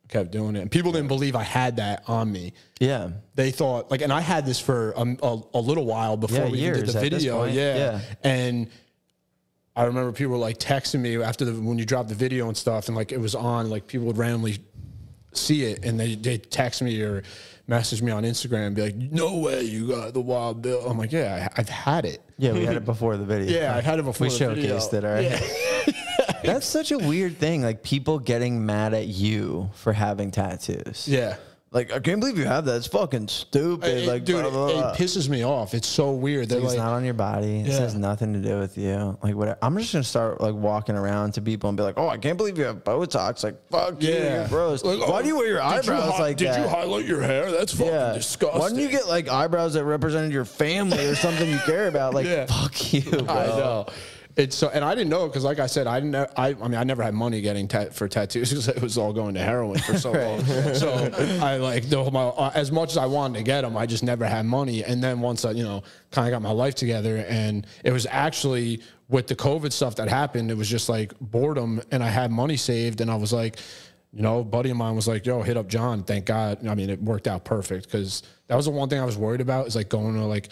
kept doing it. And people didn't believe I had that on me. yeah. They thought, like, and I had this for a, a, a little while before Yeah, we even did the at this video. point. Yeah. Yeah. And I remember people were like texting me after the, when you dropped the video and stuff, and like it was on, like people would randomly see it and they they text me or message me on Instagram and be like, "No way, you got the Wild Bill." I'm like, "Yeah, I, I've had it." Yeah, we had it before the video. Yeah, I had it before We the video. showcased it, all right? That's such a weird thing. Like people getting mad at you for having tattoos. Yeah. Like, I can't believe you have that. It's fucking stupid. It- like, dude, blah, blah, it, blah. it pisses me off. It's so weird. They're it's like, not on your body. It Yeah. has nothing to do with you. Like whatever. I'm just gonna start like walking around to people and be like, "Oh, I can't believe you have Botox." Like, fuck you, yeah, you're gross. Like, Why oh, do you wear your oh, did you eyebrows hi- like did that? you highlight your hair? That's fucking yeah. disgusting. Why didn't you get like eyebrows that represented your family or something you care about? Like, Yeah. fuck you, bro. I know. It's so, and I didn't know because, like I said, I didn't. I, I mean, I never had money getting tat, for tattoos because it was all going to heroin for so long. So I like the whole, my, uh, as much as I wanted to get them, I just never had money. And then once I, you know, kind of got my life together, and it was actually with the COVID stuff that happened, it was just like boredom, and I had money saved, and I was like. You know, a buddy of mine was like, "Yo, hit up Jon." Thank God. I mean, it worked out perfect because that was the one thing I was worried about is like going to like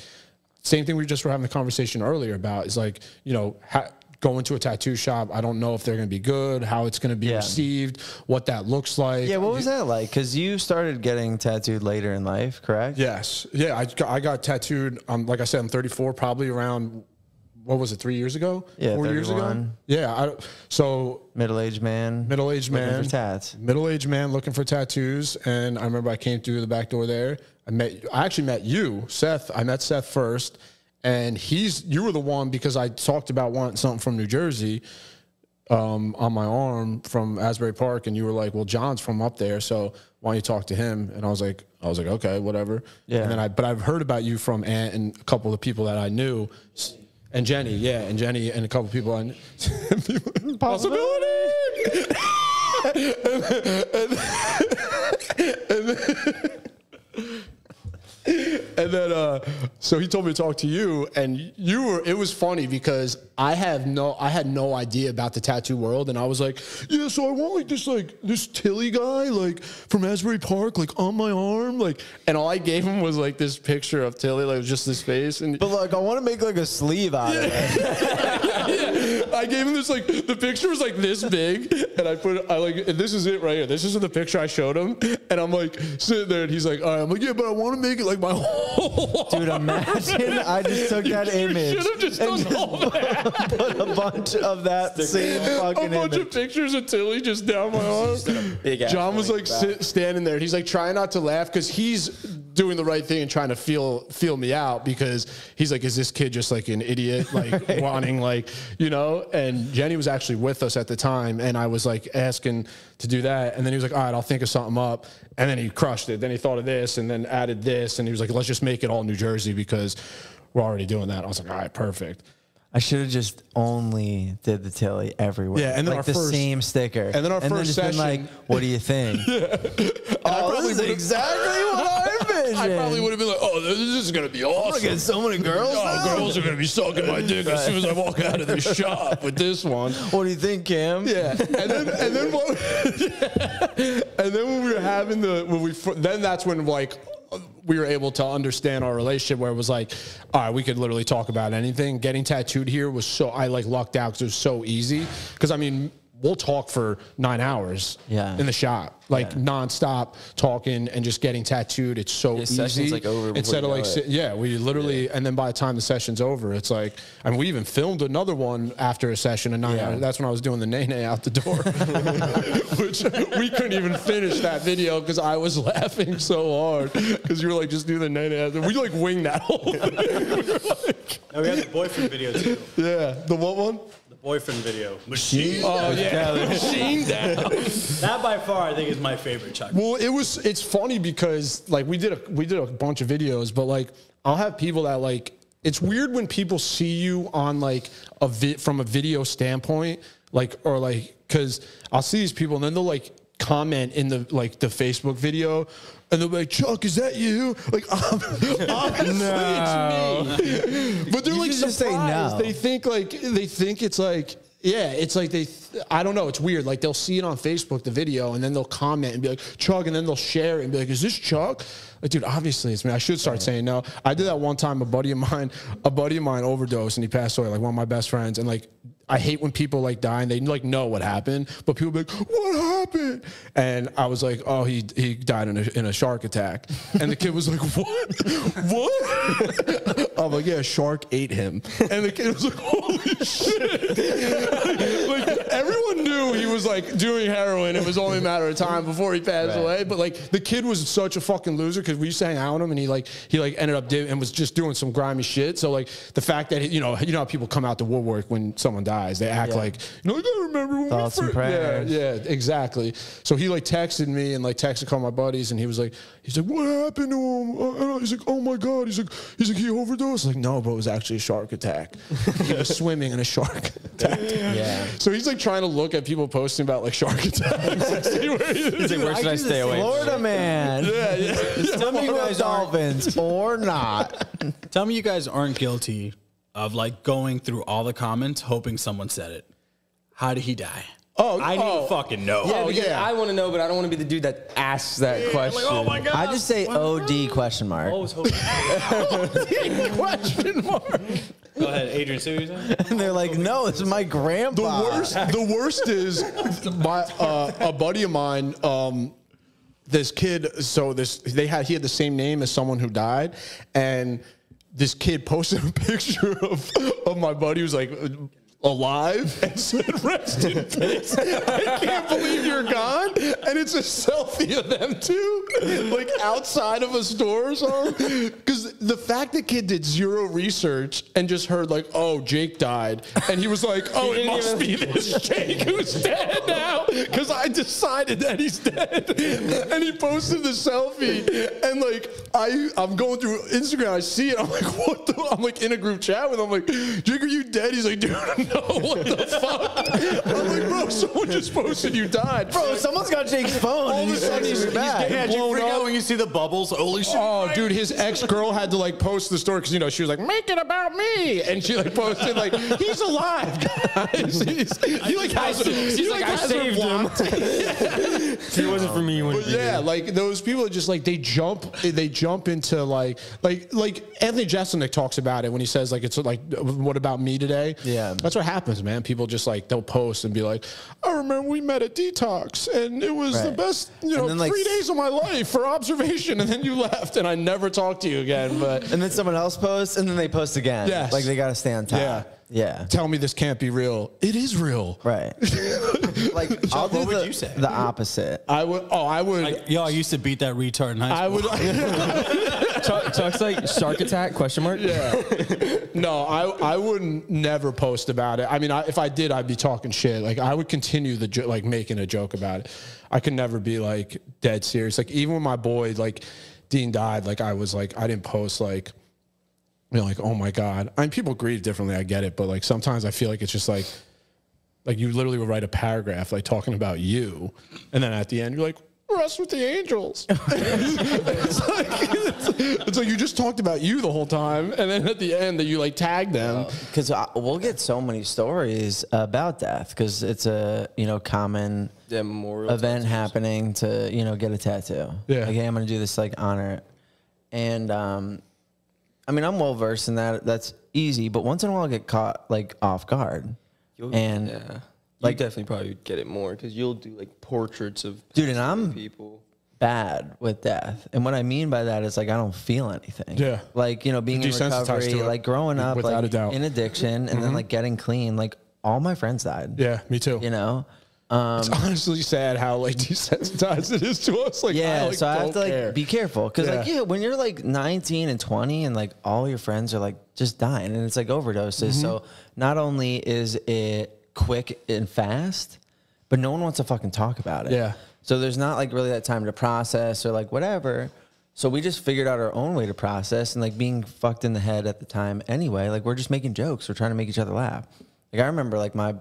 same thing we just were having the conversation earlier about is like you know ha- going to a tattoo shop i don't know if they're going to be good how it's going to be Yeah. received what that looks like Yeah, what was that like? Because you started getting tattooed later in life, correct? yes yeah i, got- I got tattooed um, like i said i'm 34 probably around what was it three years ago Yeah, four years ago yeah I, so Middle-aged man. middle-aged man for tats. middle-aged man looking for tattoos and i remember i came through the back door there i met i actually met you seth. I met seth first and he's you were the one because i talked about wanting something from new jersey um, on my arm from asbury park and you were like well jon's from up there so why don't you talk to him? And i was like i was like okay whatever. Yeah. and then i but i've heard about you from ant and a couple of people that i knew and jenny yeah and jenny and a couple of people i knew possibility! And and then uh, so he told me to talk to you, and you were. It was funny because I have no, I had no idea about the tattoo world, and I was like, yeah, so I want like this like this Tillie guy like from Asbury Park like on my arm, like, and all I gave him was like this picture of Tillie, like just his face, and But like I want to make like a sleeve out of it. I gave him this like the picture was like this big, and I put I like and this is it right here. This is the picture I showed him, and I'm like sitting there, and he's like, all right, I'm like, yeah, but I want to make it like my whole. Dude, imagine I just took that image should have just and done all that. put a bunch of that same fucking A bunch image. of pictures of Tillie just down my arm. ass Jon was like sit, standing there, and he's like trying not to laugh because he's doing the right thing and trying to feel feel me out because he's like, is this kid just like an idiot, like wanting like you know? And Jenny was actually with us at the time, and I was like asking to do that, and then he was like, all right, I'll think of something up, and then he crushed it. Then he thought of this, and then added this, and he was like, let's just make it all New Jersey because we're already doing that. I was like, all right, perfect. I should have just only did the Tillie everywhere. Yeah, and then like our the first- same sticker. and then our and first then just been session- like, "What do you think?" oh, probably this is exactly what I. I probably would have been like, oh, this is gonna be awesome. get so many girls. Oh, now. girls are gonna be sucking my dick as soon as I walk out of this shop with this one. What do you think, Cam? Yeah, and then and then what? and then when we were having the when we then that's when like we were able to understand our relationship where it was like, all right, we could literally talk about anything. Getting tattooed here was so I like lucked out because it was so easy. Because I mean, we'll talk for nine hours Yeah. in the shop, like nonstop talking and just getting tattooed. It's so Yeah, easy. session's, like, over before Instead of like, know it. yeah, we literally, and then by the time the session's over, it's like, I mean, we even filmed another one after a session of nine Yeah. hours. That's when I was doing the nay nay out the door, which we couldn't even finish that video because I was laughing so hard because you were like, just do the nay nay. out We like wing that whole thing. Now we have the boyfriend video too. yeah, the what one? The boyfriend video. Machine. Oh yeah, the machine down. That by far I think is my favorite Chuck. Well, it was. It's funny because like we did a we did a bunch of videos, but like I'll have people that like. It's weird when people see you on like a vi- from a video standpoint, like or like because I'll see these people and then they'll like comment in the like the Facebook video. And they'll be like, Chuck, is that you? Like, obviously it's me. But they're You like should just say surprised. no. They think like they think it's like yeah, it's like they. I don't know. It's weird. Like they'll see it on Facebook, the video, and then they'll comment and be like Chuck, and then they'll share it and be like, "Is this Chuck?" Like, dude, obviously it's me. I should start saying no. I did that one time. A buddy of mine, a buddy of mine overdosed and he passed away. Like one of my best friends, and like. I hate when people like die and they like know what happened, but people be like, "What happened?" And I was like, "Oh, he he died in a in a shark attack." And the kid was like, "What? what?" I'm like, "Yeah, shark ate him." And the kid was like, "Holy shit!" like everyone knew he was like doing heroin. It was only a matter of time before he passed away. But like the kid was such a fucking loser because we used to hang out with him, and he like he like ended up and was just doing some grimy shit. So like the fact that he, you know you know how people come out to woodwork when someone dies, they act Yeah. like you know I gotta remember when Thoughts we and first, yeah yeah exactly. So he like texted me and like texted a couple of my buddies, and he was like he's like what happened to him? Uh, He's like oh my god. He's like he's like he overdosed. Like no, bro, it was actually a shark attack. he was swimming in a shark attack. Yeah. So he's like trying to look at people posting about like shark attacks. see where is. He's like, where should I stay away? Florida man. yeah, yeah. Tell me you guys guys aren't- dolphins or not. Tell me you guys aren't guilty of like going through all the comments hoping someone said it. How did he die? Oh, I need oh. to fucking know. Yeah, Oh, yeah. I want to know, but I don't want to be the dude that asks that question. Like, oh my god. I just say OD question mark. Always hoping. Question mark. Go ahead, Adrian. See what you're saying? And they're like, no, this is my The worst. The worst is my uh, a buddy of mine. Um, this kid. So this they had he had the same name as someone who died, and this kid posted a picture of of my buddy who's like. Alive and said, "Rest in peace." I can't believe you're gone, and it's a selfie of them too, like outside of a store or something. Because the fact that kid did zero research and just heard like, "Oh, Jake died," and he was like, "Oh, it must be this Jake who's dead now," because I decided that he's dead, and he posted the selfie, and like I, I'm going through Instagram, I see it, I'm like, "What the?" I'm like in a group chat with him, I'm like, "Jake, are you dead?" He's like, "Dude, no, what the fuck?" I'm like, "Bro, someone just posted you died, Bro, someone's got Jake's phone. All of a sudden he's- he's back. getting Yeah, did you freak up. out when you see the bubbles? Holy shit. Oh, dude, his ex girl had had to like post the story because you know she was like, "Make it about me," and she like posted like, "He's alive, guys." He's, he like has, She's like, "I has her saved him." blocked. If it wasn't for me, you wouldn't But be yeah, here. like those people are just like they jump, they jump into like like like Anthony Jeselnik talks about it when he says like it's like what about me today? Yeah. that's what happens, man. People just like they'll post and be like, I remember we met at detox and it was the best you know then, like, three days of my life for observation, and then you left and I never talked to you again. But And then someone else posts, and then they post again. Yeah, Like they got to stay on top. Yeah. Yeah. tell me this can't be real. It is real. Right. like I'll do what would the, you say? the opposite. I would. Oh, I would. Like, yo, I used to beat that retard in high school. I would. Chuck, Chuck's like shark attack question mark. Yeah. No, I I wouldn't never post about it. I mean, I, if I did, I'd be talking shit. Like I would continue the jo- like making a joke about it. I could never be like dead serious. Like even when my boy like Dean died, like I was like I didn't post like you know like oh my god. I mean, people grieve differently. I get it, but like sometimes I feel like it's just like like you literally would write a paragraph like talking about you, and then at the end you're like. Rest with the angels. it's, like, it's, it's like you just talked about you the whole time, and then at the end that you like tag them. Because we'll get so many stories about death because it's a you know common Yeah, event tattoos. happening to you know get a tattoo. Yeah. Like, hey, I'm gonna do this like honor. And um, I mean, I'm well versed in that. That's easy. But once in a while, I get caught like off guard. You'll- and yeah, like- like definitely probably would get it more because you'll do like portraits of Dude, and I'm- people. bad with death. And what I mean by that is like I don't feel anything. Yeah. Like, you know, being in Desensitized to recovery, like growing up without like a doubt. in addiction and then like getting clean, like all my friends died. Yeah, me too. You know? Um, it's honestly sad how like desensitized it is to us. Like, yeah, I, like, so I have to like care. be careful because like Yeah. yeah, when you're like 19 and 20 and like all your friends are like just dying and it's like overdoses. Mm-hmm. So not only is it quick and fast, but no one wants to fucking talk about it. Yeah. So there's not like really that time to process or like whatever. So we just figured out our own way to process and like being fucked in the head at the time anyway. Like we're just making jokes. We're trying to make each other laugh. Like I remember like my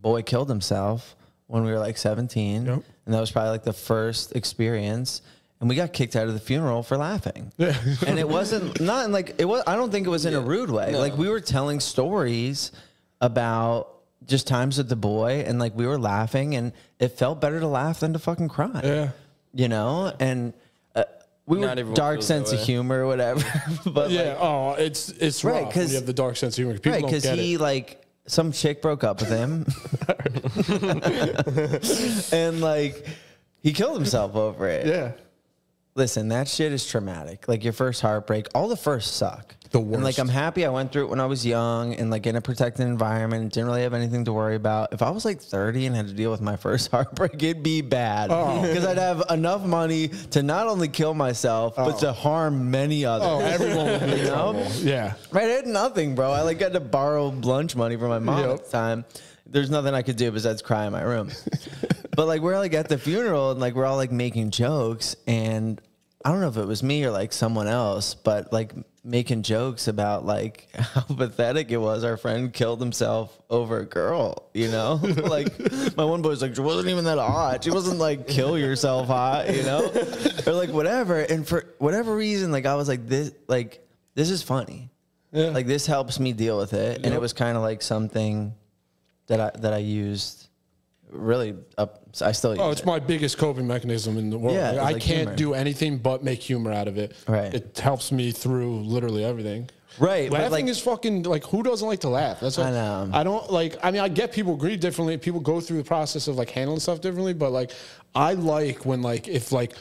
boy killed himself when we were like 17 Yep. and that was probably like the first experience and we got kicked out of the funeral for laughing Yeah. and it wasn't not like it was i don't think it was in a rude way like we were telling stories about just times with the boy and like we were laughing and it felt better to laugh than to fucking cry Yeah. you know and uh, we Not were dark sense of humor or whatever but yeah. like, oh, it's it's Right, because because 'cause- you have the dark sense of humor. People right don't because get he it. like some chick broke up with him and like he killed himself over it Yeah. listen that shit is traumatic like your first heartbreak all the first suck The and like i'm happy i went through it when i was young and like in a protected environment didn't really have anything to worry about if i was like 30 and had to deal with my first heartbreak it'd be bad Oh. because i'd have enough money to not only kill myself but oh. to harm many others Oh, everyone will be You know? Yeah. Right, I had nothing, bro. I like had to borrow lunch money from my mom at the time. There's nothing I could do besides cry in my room. but like we're like at the funeral and like we're all like making jokes and I don't know if it was me or like someone else, but like making jokes about like how pathetic it was. Our friend killed himself over a girl, you know? like my one boy's like, she wasn't even that hot. She wasn't like kill yourself hot, you know? or like whatever. And for whatever reason, like I was like this like this is funny. Yeah. Like this helps me deal with it. And it was kind of like something that I that I used really up I still Oh, it's it. my biggest coping mechanism in the world. Yeah, I like can't humor. do anything but make humor out of it. Right. It helps me through literally everything. Right, Laughing like- is fucking like who doesn't like to laugh? That's what, I know. I don't like. I mean, I get people grieve differently. People go through the process of like handling stuff differently. But like, I like when like if like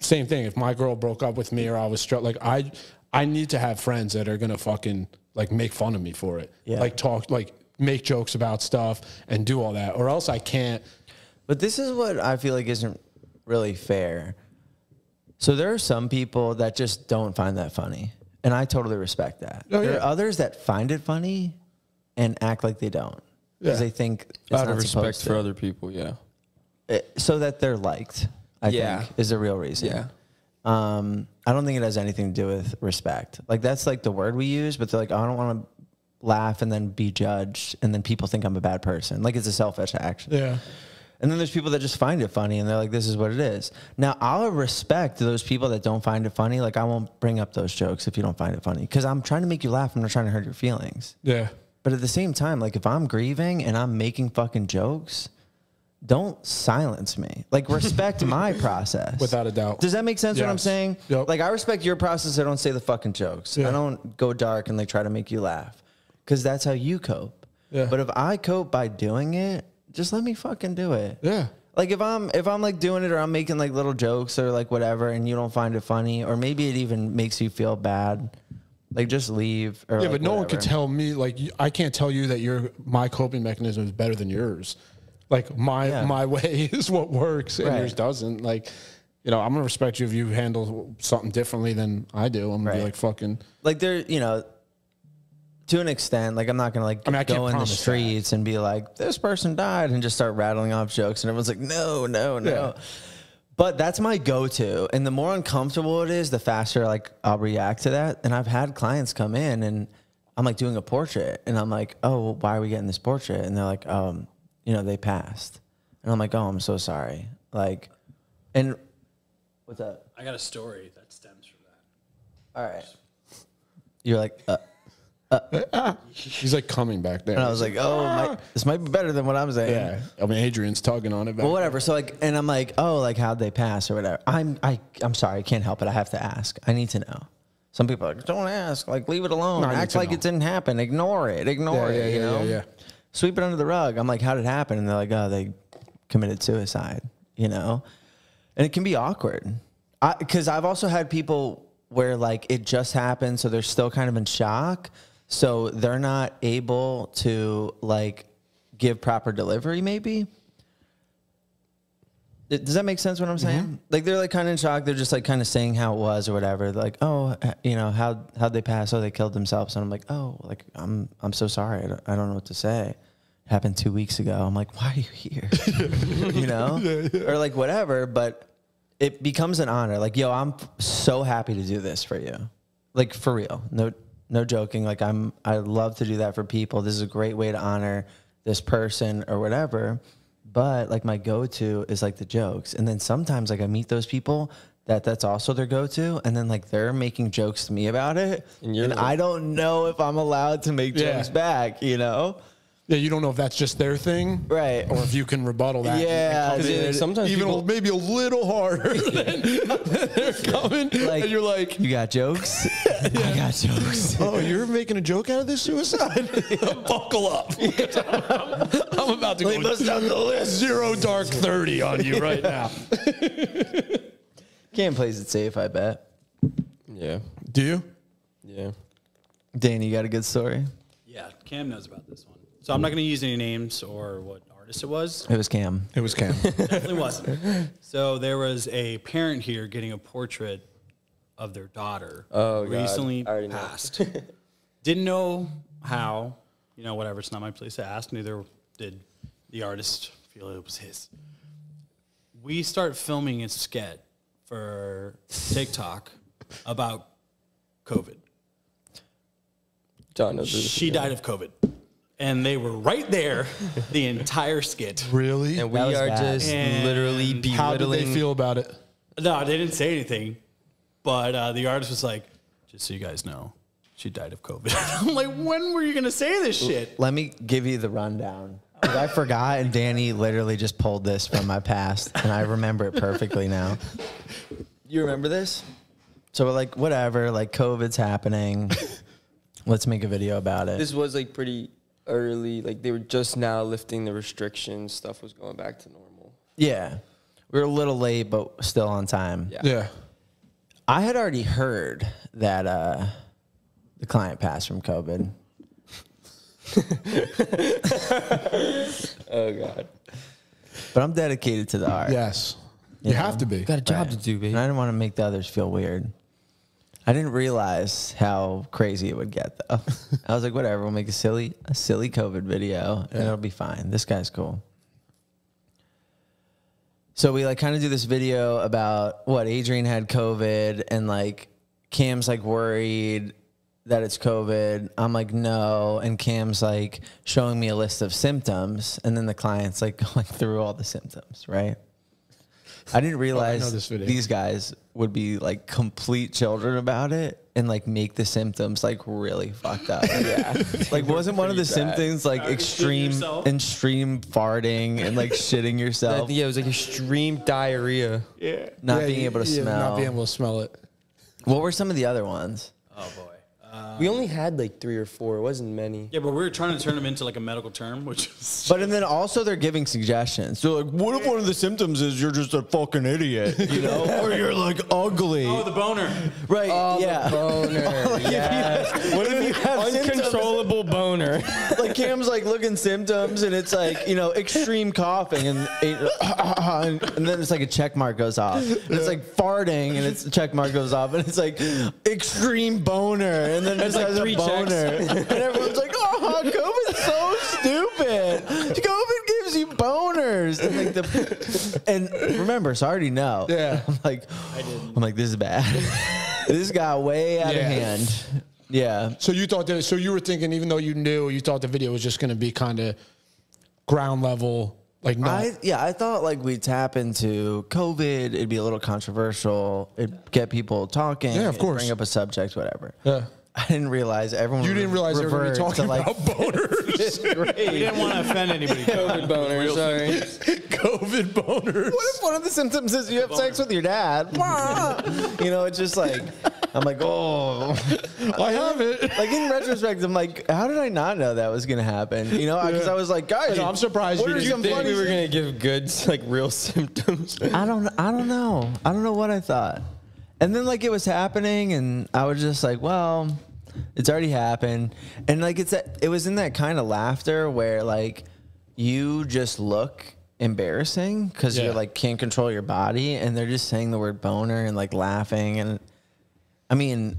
same thing. If my girl broke up with me or I was struck, like I I need to have friends that are gonna fucking like make fun of me for it. Yeah. Like talk like make jokes about stuff and do all that, or else I can't. But this is what I feel like isn't really fair. So there are some people that just don't find that funny, and I totally respect that. Oh, there yeah. are others that find it funny and act like they don't because Yeah. they think it's Out not of respect supposed to. for other people, yeah. It- so that they're liked. I Yeah. think is the real reason. Yeah. Um, I don't think it has anything to do with respect. Like that's like the word we use, but they're like, oh, I don't want to laugh and then be judged, and then people think I'm a bad person. Like it's a selfish action. Yeah. And then there's people that just find it funny and they're like, this is what it is. Now, I'll respect those people that don't find it funny. Like, I won't bring up those jokes if you don't find it funny because I'm trying to make you laugh. I'm not trying to hurt your feelings. Yeah. But at the same time, like, if I'm grieving and I'm making fucking jokes, don't silence me. Like, respect my process. Without a doubt. Does that make sense what I'm saying? Yep. Like, I respect your process. I don't say the fucking jokes. Yeah. I don't go dark and like try to make you laugh because that's how you cope. Yeah. But if I cope by doing it, just let me fucking do it. Yeah. Like if I'm if I'm like doing it or I'm making like little jokes or like whatever and you don't find it funny or maybe it even makes you feel bad, like just leave. Or Yeah, like, but no one could tell me like I can't tell you that your my coping mechanism is better than yours. Like my Yeah. my way is what works and Right. yours doesn't. Like, you know, I'm gonna respect you if you handle something differently than I do. I'm gonna Right. be like fucking. like there, you know, to an extent, like I'm not gonna like I mean, I go in the promise that. streets and be like, this person died and just start rattling off jokes and everyone's like, no, no, no. Yeah. But that's my go-to, and the more uncomfortable it is, the faster like I'll react to that. And I've had clients come in and I'm like doing a portrait, and I'm like, oh, well, why are we getting this portrait? And they're like, um, you know, they passed, and I'm like, oh, I'm so sorry. Like, and what's up? I got a story that stems from that. All right, you're like. Uh, He's like coming back there. And I was like, oh, my, ah. this might be better than what I'm saying. yeah. I mean, Adrian's tugging on it. Back Well, whatever. So like, and I'm like, oh, like how'd they pass or whatever. I'm, I, I'm sorry, I can't help it. I have to ask. I need to know. Some people are like, don't ask. Like, leave it alone. No, I need Act to like know. it didn't happen. Ignore it. Ignore Yeah, it. yeah, you yeah, know. yeah, yeah. Sweep it under the rug. I'm like, how did it happen? And they're like, oh, they committed suicide. You know, and it can be awkward. I because I've also had people where like it just happened, so they're still kind of in shock. So they're not able to like give proper delivery, maybe. Does that make sense? What I'm saying? Mm-hmm. Like they're like kind of in shock. They're just like kind of saying how it was or whatever. They're like, oh, you know, how how'd they pass? Oh, they killed themselves. And I'm like, oh, like I'm I'm so sorry. I don't, I don't know what to say. It happened two weeks ago. I'm like, why are you here? you know, or like whatever. But it becomes an honor. Like, yo, I'm so happy to do this for you. Like for real. No no joking. Like I'm I love to do that for people. This is a great way to honor this person or whatever. But like my go-to is like the jokes. And then sometimes like I meet those people that that's also their go-to and then like they're making jokes to me about it. And And, I don't know if I'm allowed to make Yeah. jokes back, you know? Yeah, you don't know if that's just their thing, Right. Or if you can rebuttal that. Yeah, and come Sometimes even people- maybe a little harder than, than they're coming, Like and you're like, You got jokes? I got jokes. "Oh, you're making a joke out of this suicide? Buckle up! I'm about to go down the list. zero dark thirty on you right now." Cam plays it safe, I bet. Yeah. Do you? Yeah. Danny, you got a good story? Yeah, Cam knows about this one. So I'm not going to use any names or what artist it was. It was Cam. It was Cam. Definitely wasn't. So there was a parent here getting a portrait of their daughter. Oh, God. recently I already know. passed. Didn't know how. You know, whatever. It's not my place to ask. Neither did the artist feel it was his. We start filming a skit for TikTok about COVID. Jon knows this. She died of COVID. And they were right there the entire skit. really? And we That was are bad. just And literally belittling. How did they feel about it? No, they didn't say anything. But uh, the artist was like, just so you guys know, she died of COVID. I'm like, when were you going to say this shit? Let me give you the rundown. 'Cause I forgot, and Danny literally just pulled this from my past, and I remember it perfectly now. You remember this? So we're like, whatever, like COVID's happening. Let's make a video about it. This was like pretty early. Like they were just now lifting the restrictions. Stuff was going back to normal. yeah. We were a little late, but still on time. Yeah. Yeah. I had already heard that uh, the client passed from COVID. Oh God. But I'm dedicated to the art. Yes. You have to be. Got a job Right. to do, baby. And I didn't want to make the others feel weird. I didn't realize how crazy it would get though. I was like, whatever, we'll make a silly a silly COVID video and it'll be fine. This guy's cool. So we like kind of do this video about what Adrian had COVID and like Cam's like worried that it's COVID. I'm like, no. And Cam's like showing me a list of symptoms. And then the client's like going through all the symptoms, right? I didn't realize this video. these guys would be like complete children about it and like make the symptoms like really fucked up. Yeah. like wasn't one of the bad. symptoms like Shitting extreme extreme farting and like shitting I yourself, think, yeah, it was like extreme diarrhea. Yeah. Not Yeah, being able to yeah, smell. Not being able to smell it. what were some of the other ones? Oh boy. We only had like three or four. It wasn't many. Yeah, but we were trying to turn them into like a medical term, which is But and then also they're giving suggestions. They're like, what if one of the symptoms is you're just a fucking idiot, you know, or you're like ugly, oh the boner. right? Oh, yeah. Boner. yes. What if you have symptoms? Uncontrollable boner. Like Cam's like looking symptoms, and it's like you know extreme coughing, and and, and then it's like a check mark goes off. And it's like farting, and it's a check mark goes off, and it's like extreme boner, and then it's like like three a boner, and everyone's like, oh, COVID's so stupid. COVID gives you boners, and like the and remember, so I already know. Yeah. I'm like, I I'm like, this is bad. this got way out Yeah. of hand. Yeah. So you thought that? So you were thinking, even though you knew, you thought the video was just going to be kind of ground level, like not. I yeah, I thought like we'd tap into COVID. It'd be a little controversial. It'd get people talking. Yeah, of course. Bring up a subject, whatever. Yeah. I didn't realize everyone. you didn't realize they were going to be talking like about boners. fifth. We didn't want to offend anybody. COVID boners. Sorry. COVID boners. What if one of the symptoms is you have sex with your dad? You know, it's just like I'm like, oh. I have it. Like in retrospect, I'm like, how did I not know that was gonna happen? You know, because I was like, guys, No, I'm surprised what you are didn't some think we were gonna give good, like real symptoms. I don't I don't know. I don't know what I thought. And then like it was happening and I was just like, well, it's already happened. And like it's that it was in that kind of laughter where like you just look embarrassing because Yeah. you're like can't control your body and they're just saying the word boner and like laughing and I mean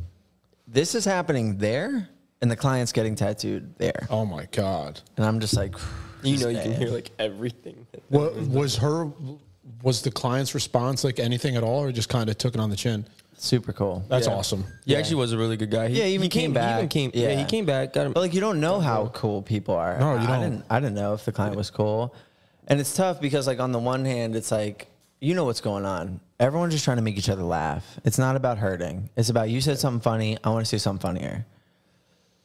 this is happening there and the client's getting tattooed there. Oh my god. And I'm just like You know, you can hear like everything. What was her? Was the client's response like anything at all, or just kind of took it on the chin? super cool. That's Yeah. awesome. He actually was a really good guy. He, Yeah, he even came back. He even came, yeah. Yeah. he came back. Got him. But like you don't know how cool people are. No, you I don't. didn't. I didn't know if the client was cool, and it's tough because like on the one hand, it's like you know what's going on. Everyone's just trying to make each other laugh. It's not about hurting. It's about you said something funny. I want to say something funnier.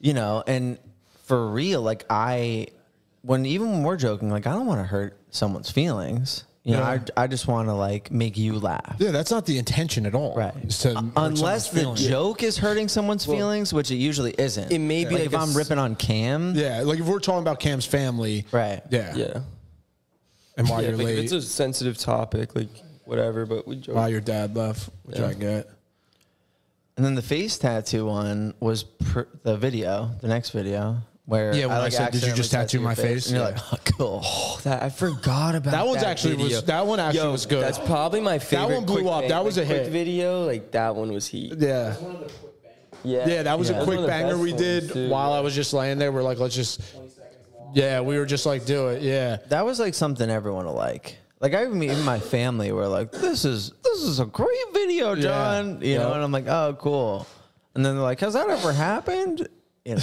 You know, and for real, like I, when even when we're joking, like I don't want to hurt someone's feelings. You know, Yeah. I, I just want to like make you laugh. Yeah, that's not the intention at all. Right. is to uh, Unless the feelings. joke is hurting someone's feelings, which it usually isn't. It may be like, like if I'm ripping on Cam. Yeah, like if we're talking about Cam's family. Right. Yeah. yeah. And why yeah you're like, late. It's a sensitive topic, like whatever. But we joke. why your dad left, which Yeah. I get. And then the face tattoo one was pr- the video, the next video, where Yeah, when I said, "Did you just accidentally tattoo my face?" And you're Yeah. like, oh, cool. Oh, that I forgot about. That one's actually was- that one actually Yo, was good. That's probably my favorite. That one blew quick up. bang- That was like, a quick hit. video. Like that one was heat. Yeah. Yeah, Yeah, that was Yeah, a quick one banger we did too. while I was just laying there. We're like, let's just. Yeah, we were just like, do it. Yeah. That was like something everyone will like. Like I even even my family were like, this is this is a great video, Jon. You know, and I'm like, oh, cool. And then they're like, has that ever happened? You know,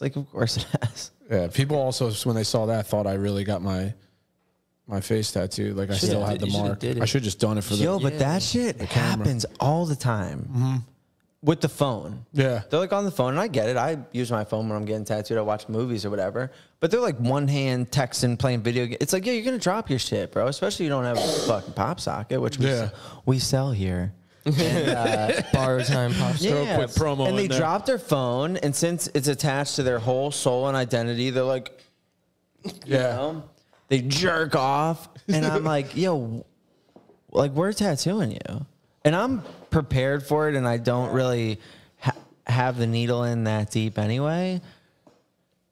it's like, of course it has. Yeah. People also, when they saw that, thought I really got my my face tattooed. Like I Should've still had did- the you should've mark. did it. I should have just done it for the. Yo, but that shit happens all the time mm-hmm. with the phone. Yeah. They're like on the phone, and I get it. I use my phone when I'm getting tattooed. I watch movies or whatever. But they're like one hand texting, playing video. ga- It's like, yeah, you're gonna drop your shit, bro. Especially if you don't have a fucking pop socket, which we, Yeah. s- we sell here. And, uh, Borrow time. Throw a quick promo and they in there. drop their phone, and since it's attached to their whole soul and identity, they're like, Yeah. know? They jerk off, and I'm like, yo, like we're tattooing you, and I'm prepared for it, and I don't really ha- have the needle in that deep anyway.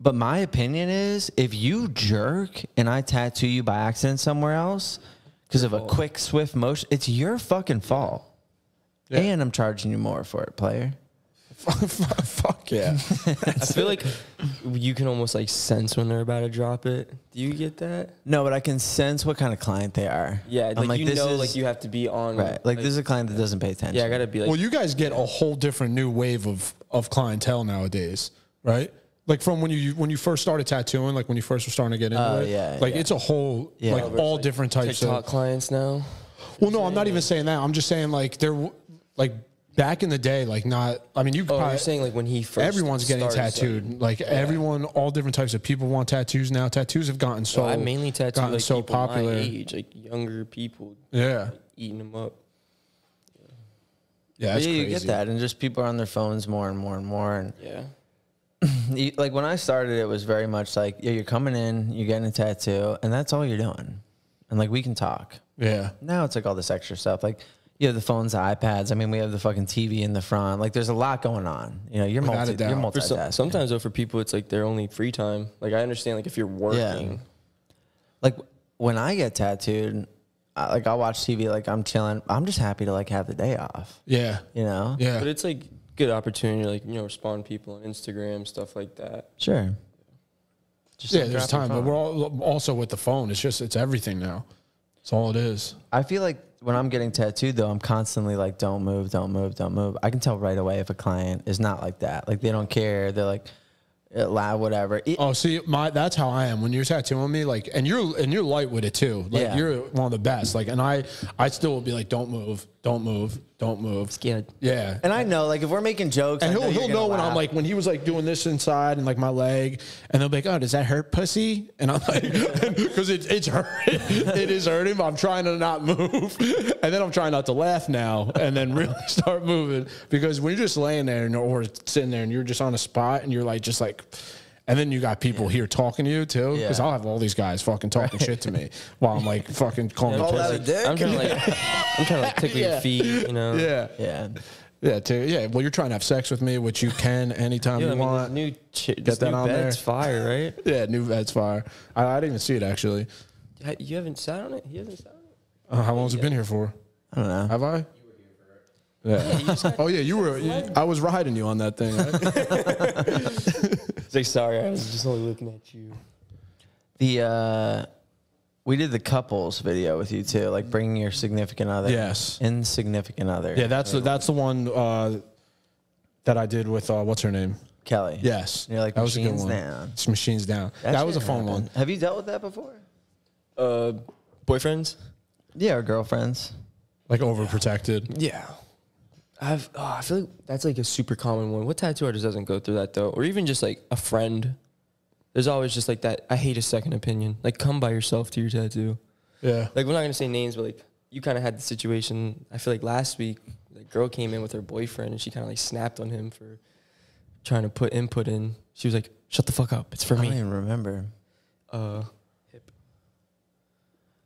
But my opinion is, if you jerk and I tattoo you by accident somewhere else because of a quick, swift motion, it's your fucking fault. And I'm charging you more for it, player. Fuck yeah. I feel like you can almost like sense when they're about to drop it. Do you get that? No, but I can sense what kind of client they are. Yeah, I'm like, you this know, is- like you have to be on. right. Like, this is a client that doesn't pay attention. Yeah, I gotta be like. Well, you guys get a whole different new wave of of clientele nowadays, right? Like from when you when you first started tattooing, like when you first were starting to get into Oh, it. yeah, like yeah. it's a whole Yeah. like all like different types TikTok of. clients now. Well, no, I'm not even saying that. I'm just saying like there, w- like back in the day, like not. I mean, you. Oh, probably, you're saying like when he first. everyone's getting started, tattooed. Like everyone, all different types of people want tattoos now. Tattoos have gotten so. So I mainly tattoo like so popular. my age, like younger people Yeah, eating them up. yeah, But that's yeah, you crazy. get that, and just people are on their phones more and more and more. And Yeah. like when I started, it was very much like, yeah, you're coming in, you're getting a tattoo, and that's all you're doing. And like we can talk. Yeah, Now it's like all this extra stuff. Like you have the phones, the iPads. I mean, we have the fucking TV in the front. Like there's a lot going on. You know, you're Without multi, a doubt. you're For some, multitasking. sometimes though, for people, it's like their only free time. Like I understand, like if you're working, like when I get tattooed, I, like I'll watch TV, like I'm chilling. I'm just happy to like have the day off. yeah, You know? yeah. but it's like good opportunity, to, like you know, respond to people on Instagram, stuff like that. Sure. Just yeah, like there's time, but we're all, also with the phone. It's just it's everything now. It's all it is. I feel like when I'm getting tattooed, though, I'm constantly like, don't move, don't move, don't move. I can tell right away if a client is not like that. Like they don't care. They're like, Uh, loud, whatever. It- Oh, see, my that's how I am when you're tattooing me. Like, and you're and you're light with it too. Like, Yeah. you're one of the best. Like, and I I still will be like, don't move, don't move, don't move. Scared. Yeah. and I know, like, if we're making jokes, And I he'll know he'll know when I'm like when he was like doing this inside and like my leg, and they'll be like, "Oh, does that hurt, pussy?" And I'm like, because it's it's hurting, it is hurting. But I'm trying to not move, and then I'm trying not to laugh now, and then really start moving because when you're just laying there and, or sitting there and you're just on a spot and you're like just like. And then you got people here talking to you too, because Yeah. I'll have all these guys fucking talking shit to me while I'm like fucking calling Call the that a pussy. dick? I'm trying to like, I'm trying to like tickle Yeah. your feet, you know. Yeah, yeah. yeah, too. Yeah, well, you're trying to have sex with me, which you can anytime Yeah, you I mean, want. this new chi- this that new on bed's there. fire, right? Yeah, new Vets Fire. I, I didn't even see it actually. You haven't sat on it. He hasn't sat on it. Uh, how long's it been here for? I don't know. Have I? Yeah. oh yeah, you were. You, I was riding you on that thing. Right? He's like, sorry, I was just only looking at you. The uh, we did the couples video with you too, like bringing your significant other. Yes. Insignificant other. yeah, that's the, that's the one uh, that I did with uh, what's her name? Kelly. Yes, And you're like, that was a good "Machines one. down." It's machines down. That, That was a fun happened. one. Have you dealt with that before? Uh, boyfriends? Yeah, or girlfriends. Like overprotected. Yeah. I've oh, I feel like that's like a super common one. What tattoo artist doesn't go through that though? Or even just like a friend. There's always just like that. I hate a second opinion. Like come by yourself to your tattoo. Yeah. Like we're not gonna say names, but like you kind of had the situation. I feel like last week, the girl came in with her boyfriend and she kind of like snapped on him for trying to put input in. She was like, "Shut the fuck up! It's for me. I don't even remember. Uh,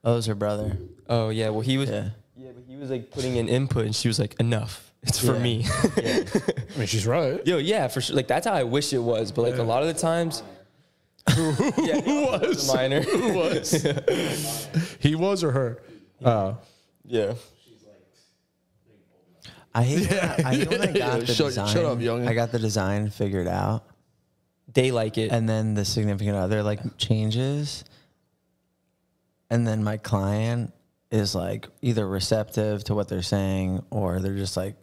Oh, it was her brother. oh yeah. Well, he was. Yeah. Yeah, but he was like putting in input, and she was like, "Enough! It's for Yeah. me." I mean, she's right. Yo, yeah, for sure. Like that's how I wish it was, but like a lot of the times, yeah, who was? minor? Who was? he was or her? Uh, yeah, I hate. When I, I hate when I got the Shut- design. shut up, youngin. I got the design figured out, they like it. and then the significant other like changes, and then my client is like either receptive to what they're saying or they're just like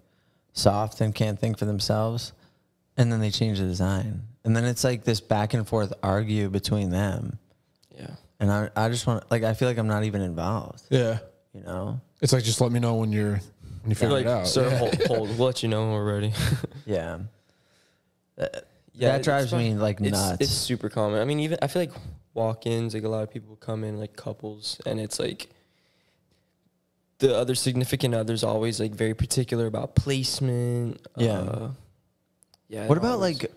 soft and can't think for themselves, and then they change the design, and then it's like this back and forth argue between them, yeah, and I I just want like I feel like I'm not even involved, yeah. you know. It's like just let me know when you're when you They're figure like, it out. sir, Yeah. hold, hold. We'll let you know when we're ready. Yeah. Uh, Yeah, that drives me like it's, nuts. It's super common. I mean, even I feel like walk-ins, like a lot of people come in like couples, and it's like the other significant others always like very particular about placement. Yeah. uh, yeah. what about always- like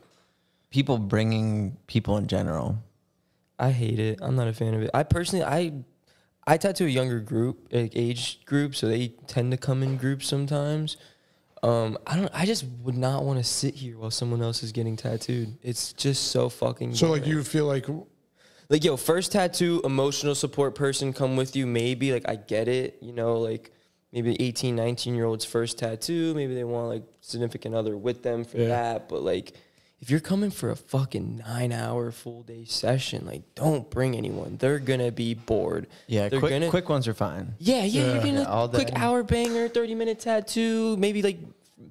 people bringing people in general? I hate it. I'm not a fan of it. I personally, I, I tattoo a younger group, like age group, so they tend to come in groups sometimes. Um, I don't. I just would not want to sit here while someone else is getting tattooed. It's just so fucking. So like you feel like like yo, first tattoo, emotional support person come with you. Maybe like I get it, you know, like maybe 18, 19 year old's first tattoo. Maybe they want like significant other with them for Yeah. that. But like, if you're coming for a fucking nine hour full day session, like don't bring anyone. They're gonna be bored. Yeah, They're quick, gonna, quick ones are fine. Yeah, yeah, you're getting Yeah, all a quick hour banger, 30 minute tattoo, maybe like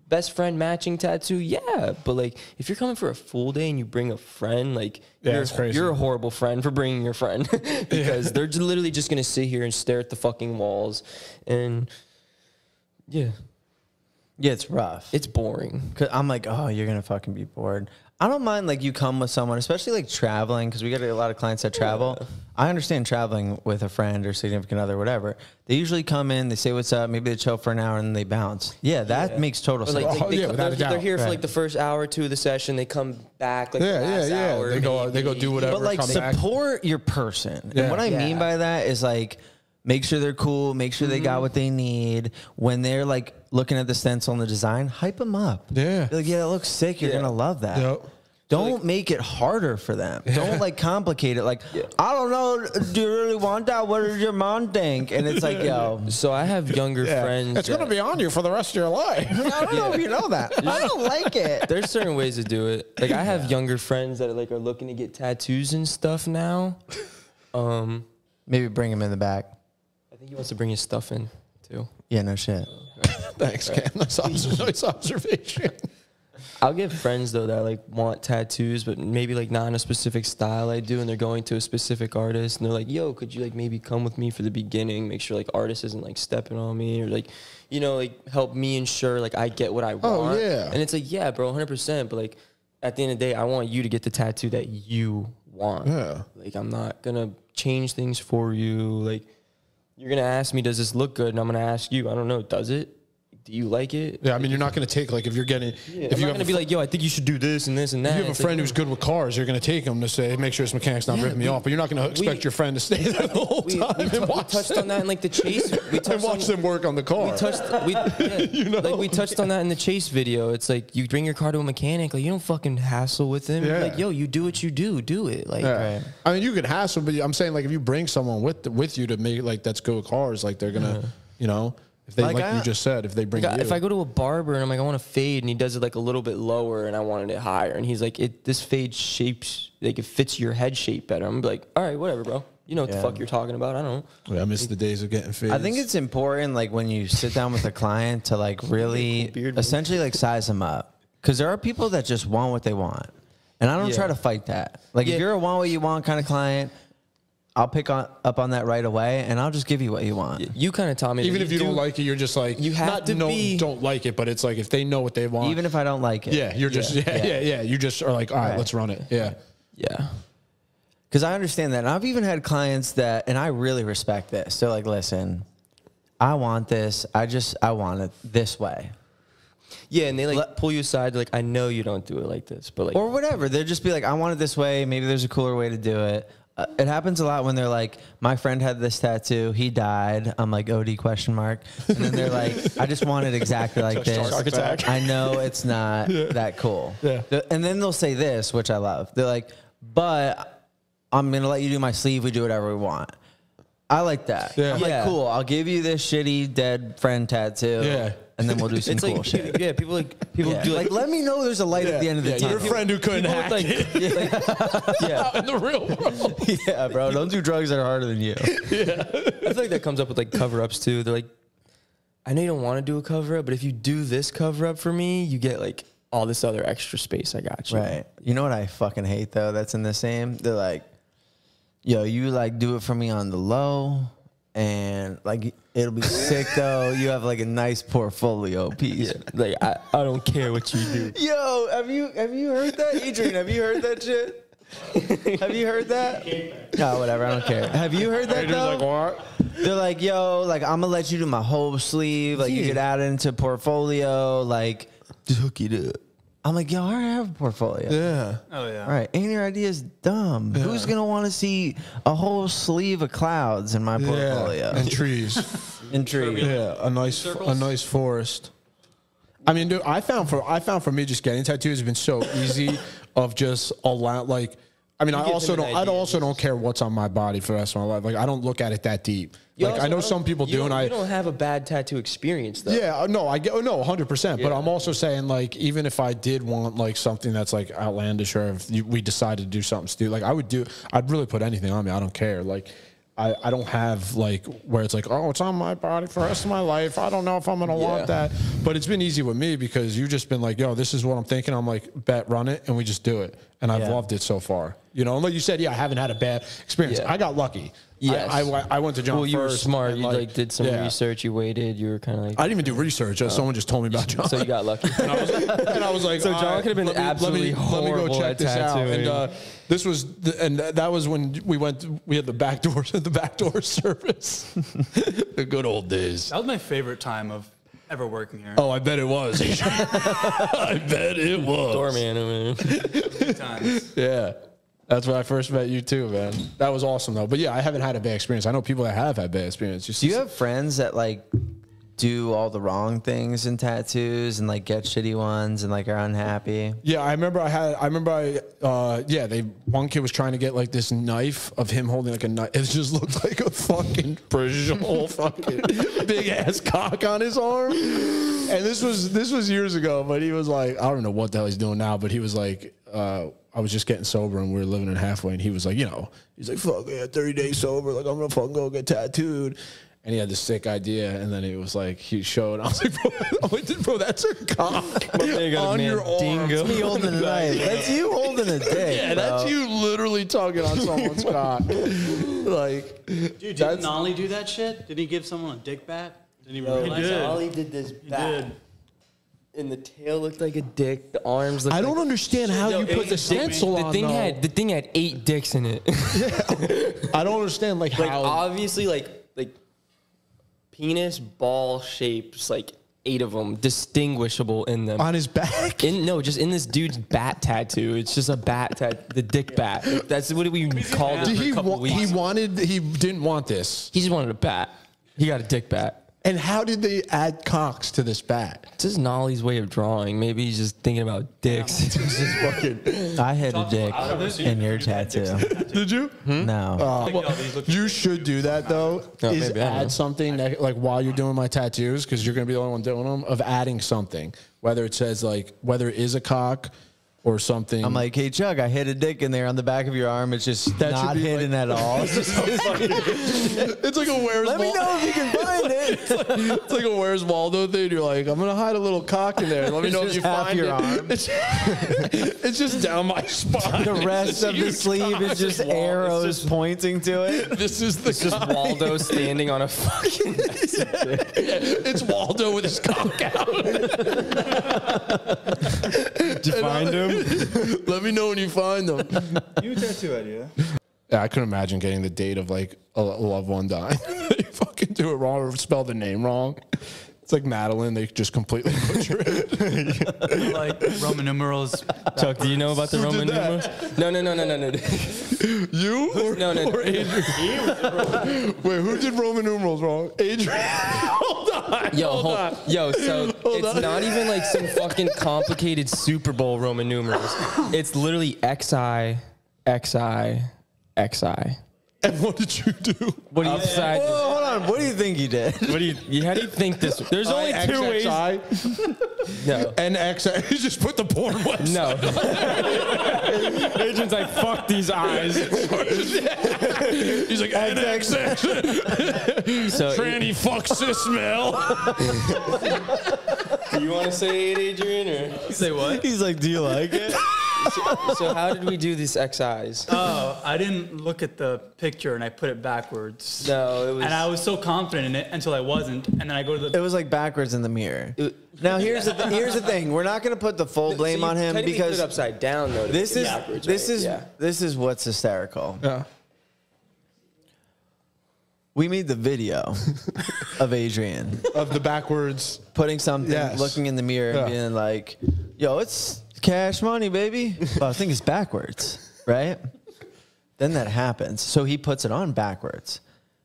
best friend matching tattoo. Yeah, but like if you're coming for a full day and you bring a friend, like Yeah, you're, crazy. you're a horrible friend for bringing your friend because they're j- literally just gonna sit here and stare at the fucking walls, and yeah, Yeah, it's rough. it's boring. Cause I'm like, oh, you're gonna fucking be bored. I don't mind like you come with someone, especially like traveling, because we get a lot of clients that travel. I understand traveling with a friend or significant other, whatever. They usually come in, they say what's up, maybe they chill for an hour and then they bounce. Yeah, that makes total sense. like, Oh, like, they, yeah, they, they're, they're doubt. here for like the first hour or two of the session. They come back like Yeah, the yeah, last yeah. hour. They go- they go do whatever. but like come back. support your person. Yeah. And what I mean by that is like make sure they're cool, make sure they Mm-hmm. got what they need. When they're like looking at the stencil and the design, hype them up. Yeah. Be like, yeah, it looks sick. You're Yeah. gonna love that. Yep. Don't make it harder for them. Don't like complicate it. Like, I don't know. Do you really want that? What does your mom think? And it's like, yo, So I have younger Yeah. friends. It's gonna that- be on you for the rest of your life. I don't know if you know that. I don't like it. There's certain ways to do it. Like I have younger friends that are like are looking to get tattoos and stuff now. Um, Maybe bring them in the back. I think he wants to bring his stuff in too. Yeah, no shit. Thanks, Cam. Nice, obs- nice observation. I'll get friends though that like want tattoos, but maybe like not in a specific style I do, and they're going to a specific artist, and they're like, "Yo, could you like maybe come with me for the beginning? Make sure like artist isn't like stepping on me, or like, you know, like help me ensure like I get what I oh, want." Oh, yeah. and it's like, yeah, bro, hundred percent. But like, at the end of the day, I want you to get the tattoo that you want. Yeah. Like, I'm not gonna change things for you. Like, you're gonna ask me, "Does this look good?" And I'm gonna ask you, "I don't know, does it?" Do you like it? Yeah, I mean, you're not going to take like if you're getting Yeah, if I'm you're gonna be like, yo, I think you should do this and this and that. If you have a It's like, friend who's good with cars, you're going to take him to say, make sure his mechanic's not Yeah, ripping me off. But you're not going to expect we- your friend to stay there the whole we, time we, and tou- we touched them, on that in like the chase. We and touched watch on, them work on the car. We touched, we, yeah, like we touched on that in the chase video. It's like you bring your car to a mechanic, like you don't fucking hassle with him. Yeah. Like, yo, you do what you do, do it. Like. Right. I mean, you could hassle, but I'm saying like if you bring someone with with you to make like that's good with cars, like they're gonna, uh-huh. you know, if they Like like, I- you just said, if they bring Like, you, if I go to a barber and I'm like, I want to fade, and he does it like a little bit lower, and I wanted it higher, and he's like, it this fade shapes like it fits your head shape better. I'm like, all right, whatever, bro. You know what Yeah. the fuck you're talking about? I don't. know. Yeah, I miss the days of getting fades. I think it's important, like when you sit down with a client, to like really, Beard. essentially, like size them up, because there are people that just want what they want, and I don't Yeah. try to fight that. Like Yeah. if you're a want what you want kind of client, I'll pick on, up on that right away, and I'll just give you what you want. You kind of taught me. that even if you do- don't like it, you're just like You have not to no, be- don't like it, but it's like if they know what they want, Even if I don't like it, yeah, you're just yeah, yeah, yeah, You just are like, all right, Right. let's run it. Yeah, Yeah. Because I understand that. And I've even had clients that, and I really respect this. They're like, listen, I want this. I just, I want it this way. Yeah, and they like Let- pull you aside. Like, I know you don't do it like this, but like, Or whatever. They'll just be like, I want it this way. Maybe there's a cooler way to do it. It happens a lot when they're like, my friend had this tattoo. He died. I'm like, OD question mark. And then they're like, I just want it exactly like this. Shark attack. I know it's not that cool. Yeah. And then they'll say this, which I love. They're like, but I'm going to let you do my sleeve. We do whatever we want. I like that. Yeah. I'm Yeah. like, cool. I'll give you this shitty dead friend tattoo. Yeah. And then we'll do some it's cool like, shit. yeah, people like people Yeah. do Like, like, let me know there's a light at the end of the yeah, tunnel. your friend who couldn't people hack with, it like yeah. in the real world. yeah, bro. Don't do drugs that are harder than you. I feel like that comes up with like cover ups too. They're like, I know you don't want to do a cover up, but if you do this cover up for me, you get like all this other extra space. I got you. Right. You know what I fucking hate though? That's in the same. They're like, yo, you like do it for me on the low, and like it'll be sick though. You have like a nice portfolio piece. Yeah. Like I, I don't care what you do. Yo, have you have you heard that, Adrian? Have you heard that shit? have you heard that? No, whatever. I don't care. Have you heard that Adrian's though? like, what? They're like, yo, like I'm gonna let you do my whole sleeve. Like you Yeah. could add it into portfolio. Like just hook it up. I'm like, yo, I already have a portfolio. Yeah. Oh yeah. All right, ain't your idea's dumb. Who's gonna want to see a whole sleeve of clouds in my portfolio? Yeah, and trees. Intrigue. yeah, a nice, a nice forest. I mean, dude, I found for I found for me just getting tattoos has been so easy of just a lot like I mean, I also don't. I also don't care what's on my body for the rest of my life. Like I don't look at it that deep. You like also- I know don't- some people do, and I you don't have a bad tattoo experience though. Yeah, uh, no, I get, oh, no, hundred percent. But I'm also saying, like, even if I did want like something that's like outlandish, or if you, we decided to do something stupid, like I would do, I'd really put anything on me. I don't care. Like, I, I don't have like where it's like, oh, it's on my body for the rest of my life. I don't know if I'm gonna Yeah. want that. But it's been easy with me because you've just been like, yo, this is what I'm thinking. I'm like, bet, run it, and we just do it. And I've Yeah. loved it so far. You know, and like you said, yeah, I haven't had a bad experience. Yeah. I got lucky. Yes. I, I, I went to Jon Well, you were smart. You like, did some yeah. research. You waited. You were kind of like. I didn't even do research. someone just told me about Jon. so you got lucky. And I was, and I was like, So Jon "All right, could have been let me- absolutely let me, let me go check at this out. And uh, this was, the, and that was when we went. We had the back door, the back door service. the good old days. That was my favorite time of ever working here. Oh, I bet it was. I bet it was. Doorman. I mean. Times. Yeah. That's when I first met you too, man. That was awesome though. But yeah, I haven't had a bad experience. I know people that have had bad experience. Just Do you have friends that like do all the wrong things in tattoos and like get shitty ones and like are unhappy? Yeah, I remember I had. I remember I. Uh, yeah, they. One kid was trying to get like this knife of him holding like a knife. It just looked like a fucking Peugeot, fucking big ass cock on his arm. And this was this was years ago, but he was like, I don't know what the hell he's doing now, but he was like, uh, I was just getting sober and we were living in halfway, and he was like, you know, he's like, fuck yeah, thirty days sober, like I'm gonna fucking go get tattooed. And he had this sick idea, and then it was like he showed. I was like, bro, I went to- bro that's a cock man got on man your arm. dingo. Me holding a knife. That's you holding a dick. Yeah, that's you literally tugging on someone's cock. Like, Dude, didn't That's- Nolly do that shit? Did he give someone a dick bat? Did he, even Yo, realize did. that? Ollie did this He did. And the tail looked like a dick. The arms looked. I don't understand how Yo, you it put the was- stencil the thing though. had the thing had eight dicks in it. I don't understand like, like how. obviously like like penis ball shapes like eight of them distinguishable in them. on his back. in no, just in this dude's bat tattoo. It's just a bat tat, the dick bat. That's what we called it Did for he a couple wa- weeks. he wanted he didn't want this. he just wanted a bat. He got a dick bat. And how did they add cocks to this bat? It's just Nolly's way of drawing. Maybe he's just thinking about dicks. I had a dick out of it. in your tattoo. Did you? Hmm? No. Well, you should do that though. Oh, is maybe, I know. add something that, like while you're doing my tattoos because you're gonna be the only one doing them. Of adding something, whether it says like whether it is a cock or something. I'm like, hey Chuck, I hit a dick in there on the back of your arm. It's just That not be hidden like- at all. It's just- it's like a where's let me know if you can find it. It's like a Where's Waldo thing. You're like, I'm gonna hide a little cock in there. Let me It's know if you half find your it. arm. It's, it's just down my spine. The rest of the sleeve cock. is just Wal- arrows just- pointing to it. This is the It's just. Waldo standing on a fucking. It's Waldo with his cock out. Did you find him? Let me know when you find them. New tattoo idea. Yeah, I couldn't imagine getting the date of like a, a loved one dying. you fucking do it wrong or spell the name wrong. It's like Madeline. They just completely butcher it. like Roman numerals. Chuck, do you know about the Who Roman did that? numerals? No, no, no, no, no, no. you or, No, no, no. Adrian? Wait, who did Roman numerals wrong? Adrian. hold on. Yo, hold hold, on. yo, so Hold it's on. not even like some fucking complicated Super Bowl Roman numerals. It's literally XI, XI, XI. And what did you do? What do you decide? Whoa, hold on. What do you think you did? What do you, you? How do you think this? There's uh, only two ways. XXI No, and XI. You just put the porn website. no. Agent's like, fuck these eyes. He's like, XX. So, Tranny fuck sis Mel. do you want to say it, Adrian, or? Say what? He's like, do you like it? So how did we do these XIs? Oh, I didn't look at the picture and I put it backwards. No, it was. And I was so confident in it until I wasn't. And then I go to the. It was like backwards in the mirror. It- Now here's the th- here's the thing. We're not gonna put the full blame So on him technically put because it upside down though. this is backwards, this right? is Yeah. this is what's hysterical. Yeah. We made the video of Adrian Of the backwards. putting something, Yes. looking in the mirror, Yeah. and being like, "Yo, it's cash money, baby." But I think it's backwards, right? Then that happens. So he puts it on backwards.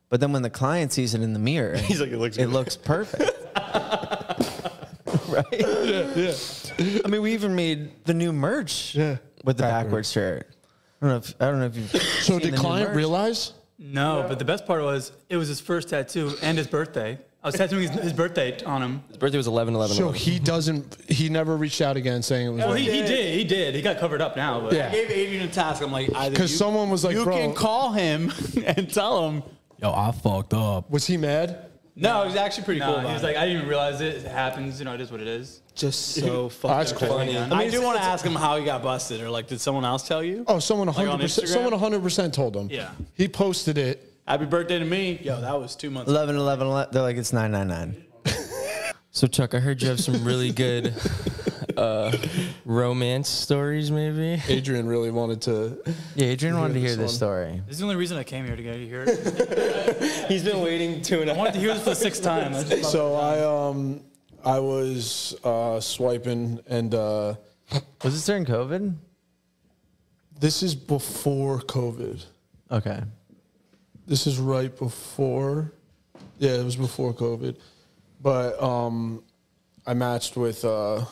But then when the client sees it in the mirror, He's like, "It looks it looks perfect. right? Yeah, yeah. I mean, we even made the new merch Yeah. with the Backwards. backwards shirt. I don't know if I don't know if you. So did client realize? No, but the best part was it was his first tattoo and his birthday. I was tattooing his, his birthday on him. His birthday was 11 11 So he doesn't. He never reached out again saying it was. Oh, well, he, he did. He did. He got covered up now. But Yeah. I gave Adrian a task. I'm like, either 'Cause you- someone was like, you "Bro." can call him and tell him, yo, I fucked up. Was he mad? No, he was actually pretty No, cool. he About was it. like, I didn't even realize it. It happens. You know, it is what it is. Just so That's fucking cool. funny. I do want to ask him how he got busted, or like, did someone else tell you? Oh, someone Like on 100. percent Instagram? Someone 100 percent told him. Yeah. He posted it. Happy birthday to me. Yo, that was two months. 11, 11, 11. They're like it's nine nine nine. So Chuck, I heard you have some really good uh, romance stories, maybe. Adrian really wanted to. Yeah, Adrian wanted to hear this this story. This is the only reason I came here to get you here. He's been waiting two and a I wanted to hear this for the sixth time. I So I um I was uh, swiping and uh, Was this during COVID? this is before COVID. Okay. This is right before. Yeah, it was before COVID. But um, I matched with uh,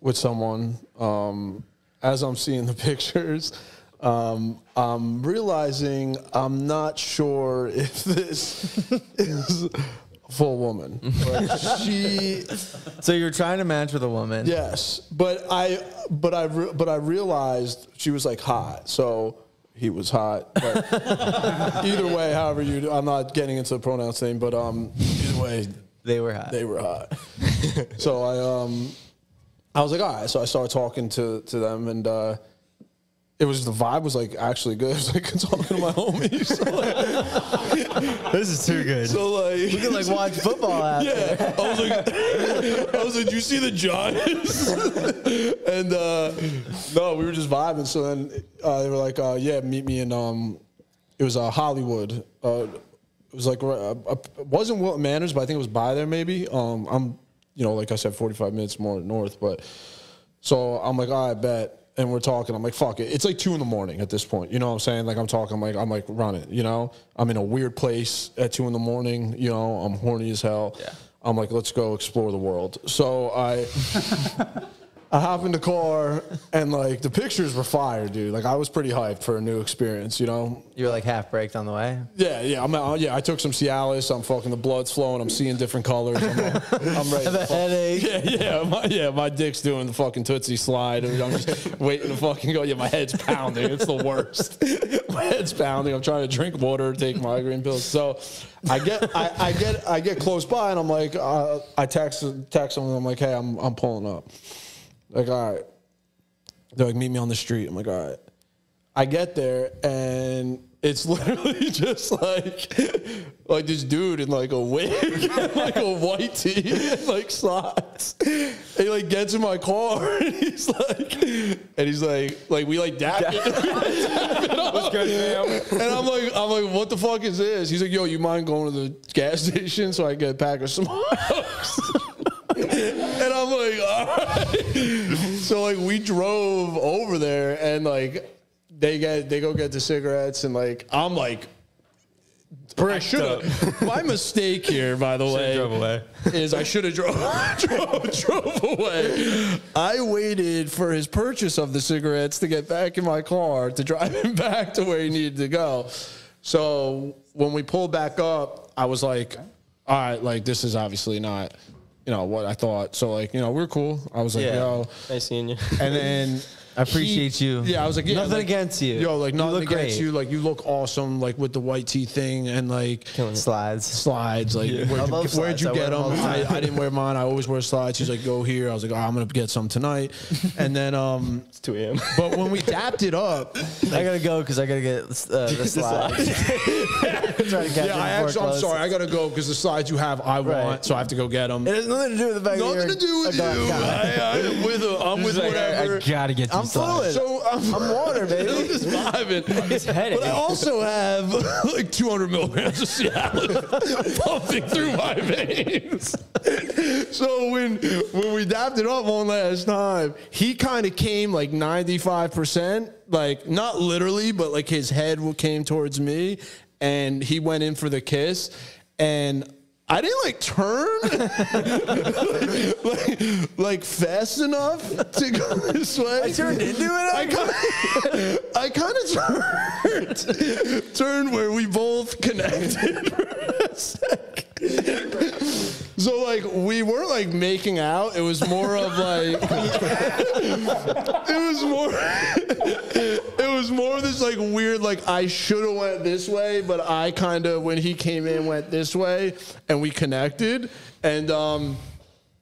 with someone. Um, as I'm seeing the pictures, um, I'm realizing I'm not sure if this is a full woman. But she So you're trying to match with a woman. Yes, but I but I re- but I realized she was like hot, so he was hot. But either way, however you, do, I'm not getting into the pronouns thing, but um, either way, They were hot. they were hot. so I um, I was like, all right. So I started talking to to them, and uh, it was the vibe was like actually good. It was like talking to my homies. So like, this is too good. so like we can like watch football after. Yeah, I was like, I was like, "Do you see the Giants?" and uh, no, we were just vibing. So then uh, they were like, uh, "Yeah, meet me in." Um, it was uh, Hollywood. Uh, it was like uh, uh, it wasn't Wilton Manors, but I think it was by there maybe. Um, I'm, you know, like I said, 45 minutes more north, but so I'm like, "All right, bet." And we're talking. I'm like, "Fuck it." It's like two in the morning at this point. You know what I'm saying? Like I'm talking. I'm like I'm like run it. You know, I'm in a weird place at two in the morning. You know, I'm horny as hell. Yeah. I'm like, let's go explore the world. So I I hop in the car and like the pictures were fire, dude. Like I was pretty hyped for a new experience, you know? You were like half braked on the way. Yeah, yeah. I'm uh, yeah, I took some Cialis, I'm fucking the blood's flowing, I'm seeing different colors. I'm, uh, I'm ready. The headache. Yeah, yeah, my, yeah, my dick's doing the fucking Toosie Slide. I'm just waiting to fucking go. Yeah, my head's pounding. It's the worst. my head's pounding. I'm trying to drink water, take migraine pills. So I get, I, I get, I get close by, and I'm like, uh, I text, text them, and I'm like, hey, I'm, I'm pulling up. Like, all right. They're like, meet me on the street. I'm like, all right. I get there and it's literally just like like this dude in like a wig, and like a white tee, and like socks. And he like gets in my car and he's like, and he's like, like we like dap it. What's good, man? And I'm like, I'm like, what the fuck is this? He's like, yo, you mind going to the gas station so I can get a pack of smokes? And I'm like, all right. So like we drove over there and like they get they go get the cigarettes and like I'm like I should have. My mistake here, by the way, is I should have drove, drove drove away. I waited for his purchase of the cigarettes to get back in my car to drive him back to where he needed to go. So when we pulled back up, I was like, "All right, like this is obviously not, you know, what I thought." So like, you know, we're cool. I was like, Yeah. "Yo," Nice seeing you. and then. I appreciate you. Yeah, I was like, yeah, Nothing like, against you. Yo, like nothing look against great. you. Like you look awesome, like with the white tee thing and like Slides. slides. Like, I where'd, you, love where'd you I get them them? I. I didn't wear mine. I always wear slides. He's like, go here. I was like, oh, I'm gonna get some tonight. And then, um, It's 2 a.m. but when we dapped it up, I gotta go because I gotta get uh, the slides. Try to catch yeah, I actually, I'm sorry, I gotta go because the slides you have, I Right. want, so I have to go get them. It has nothing to do with the fact Nothing to do with you. I, I'm with, a, I'm with whatever. gotta get I'm fluid. So I'm, I'm water, baby. I'm just vibing. But I also have like 200 milligrams of Cialis pumping through my veins. so when when we dapped it up one last time, he kind of came like 95%, like not literally, but like his head came towards me, and he went in for the kiss, and I didn't like turn like, like fast enough to go this way. I turned into it? I kind, I kind of turned, turned where we both connected for a sec. So like we weren't like making out. It was more of like it was more it was more of this like weird like I should have went this way, but I kind of when he came in went this way and we connected and um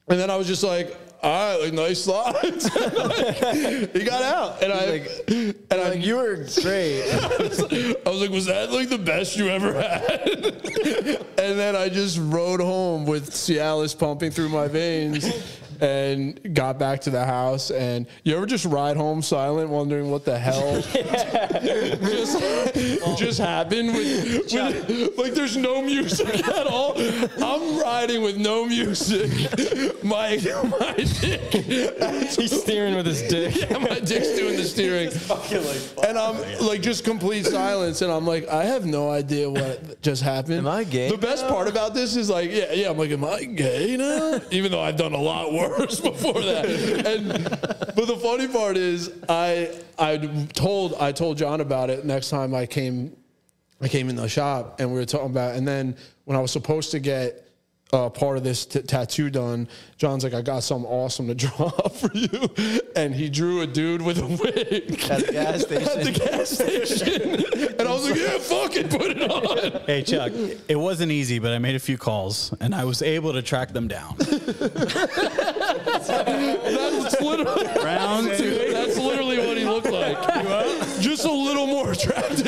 and then I was just like all right, like nice slides. he got out, and I like, and I Like you were great. I was like, was that like the best you ever had? and then I just rode home with Cialis pumping through my veins and got back to the house. And you ever just ride home silent, wondering what the hell just, oh. just happened? With, with- like, there's no music at all. I'm riding with no music. My, my dick. He's steering with his dick. Yeah, my dick's doing the steering. and I'm like just complete silence. And I'm like, I have no idea what just happened. Am I gay The best part about this is like, yeah, yeah, I'm like, am I gay now? Even though I've done a lot worse before that. And but the funny part is I I told I told Jon about it next time I came I came in the shop and we were talking about and then when I was supposed to get uh, part of this t- tattoo done, Jon's like, I got something awesome to draw for you. And he drew a dude with a wig At the gas at the station. gas station. and I was like, yeah, fuck it, put it on. Hey Chuck, it wasn't easy, but I made a few calls and I was able to track them down. That's literally, Round two. that's literally what he looked like. Just a little more attractive.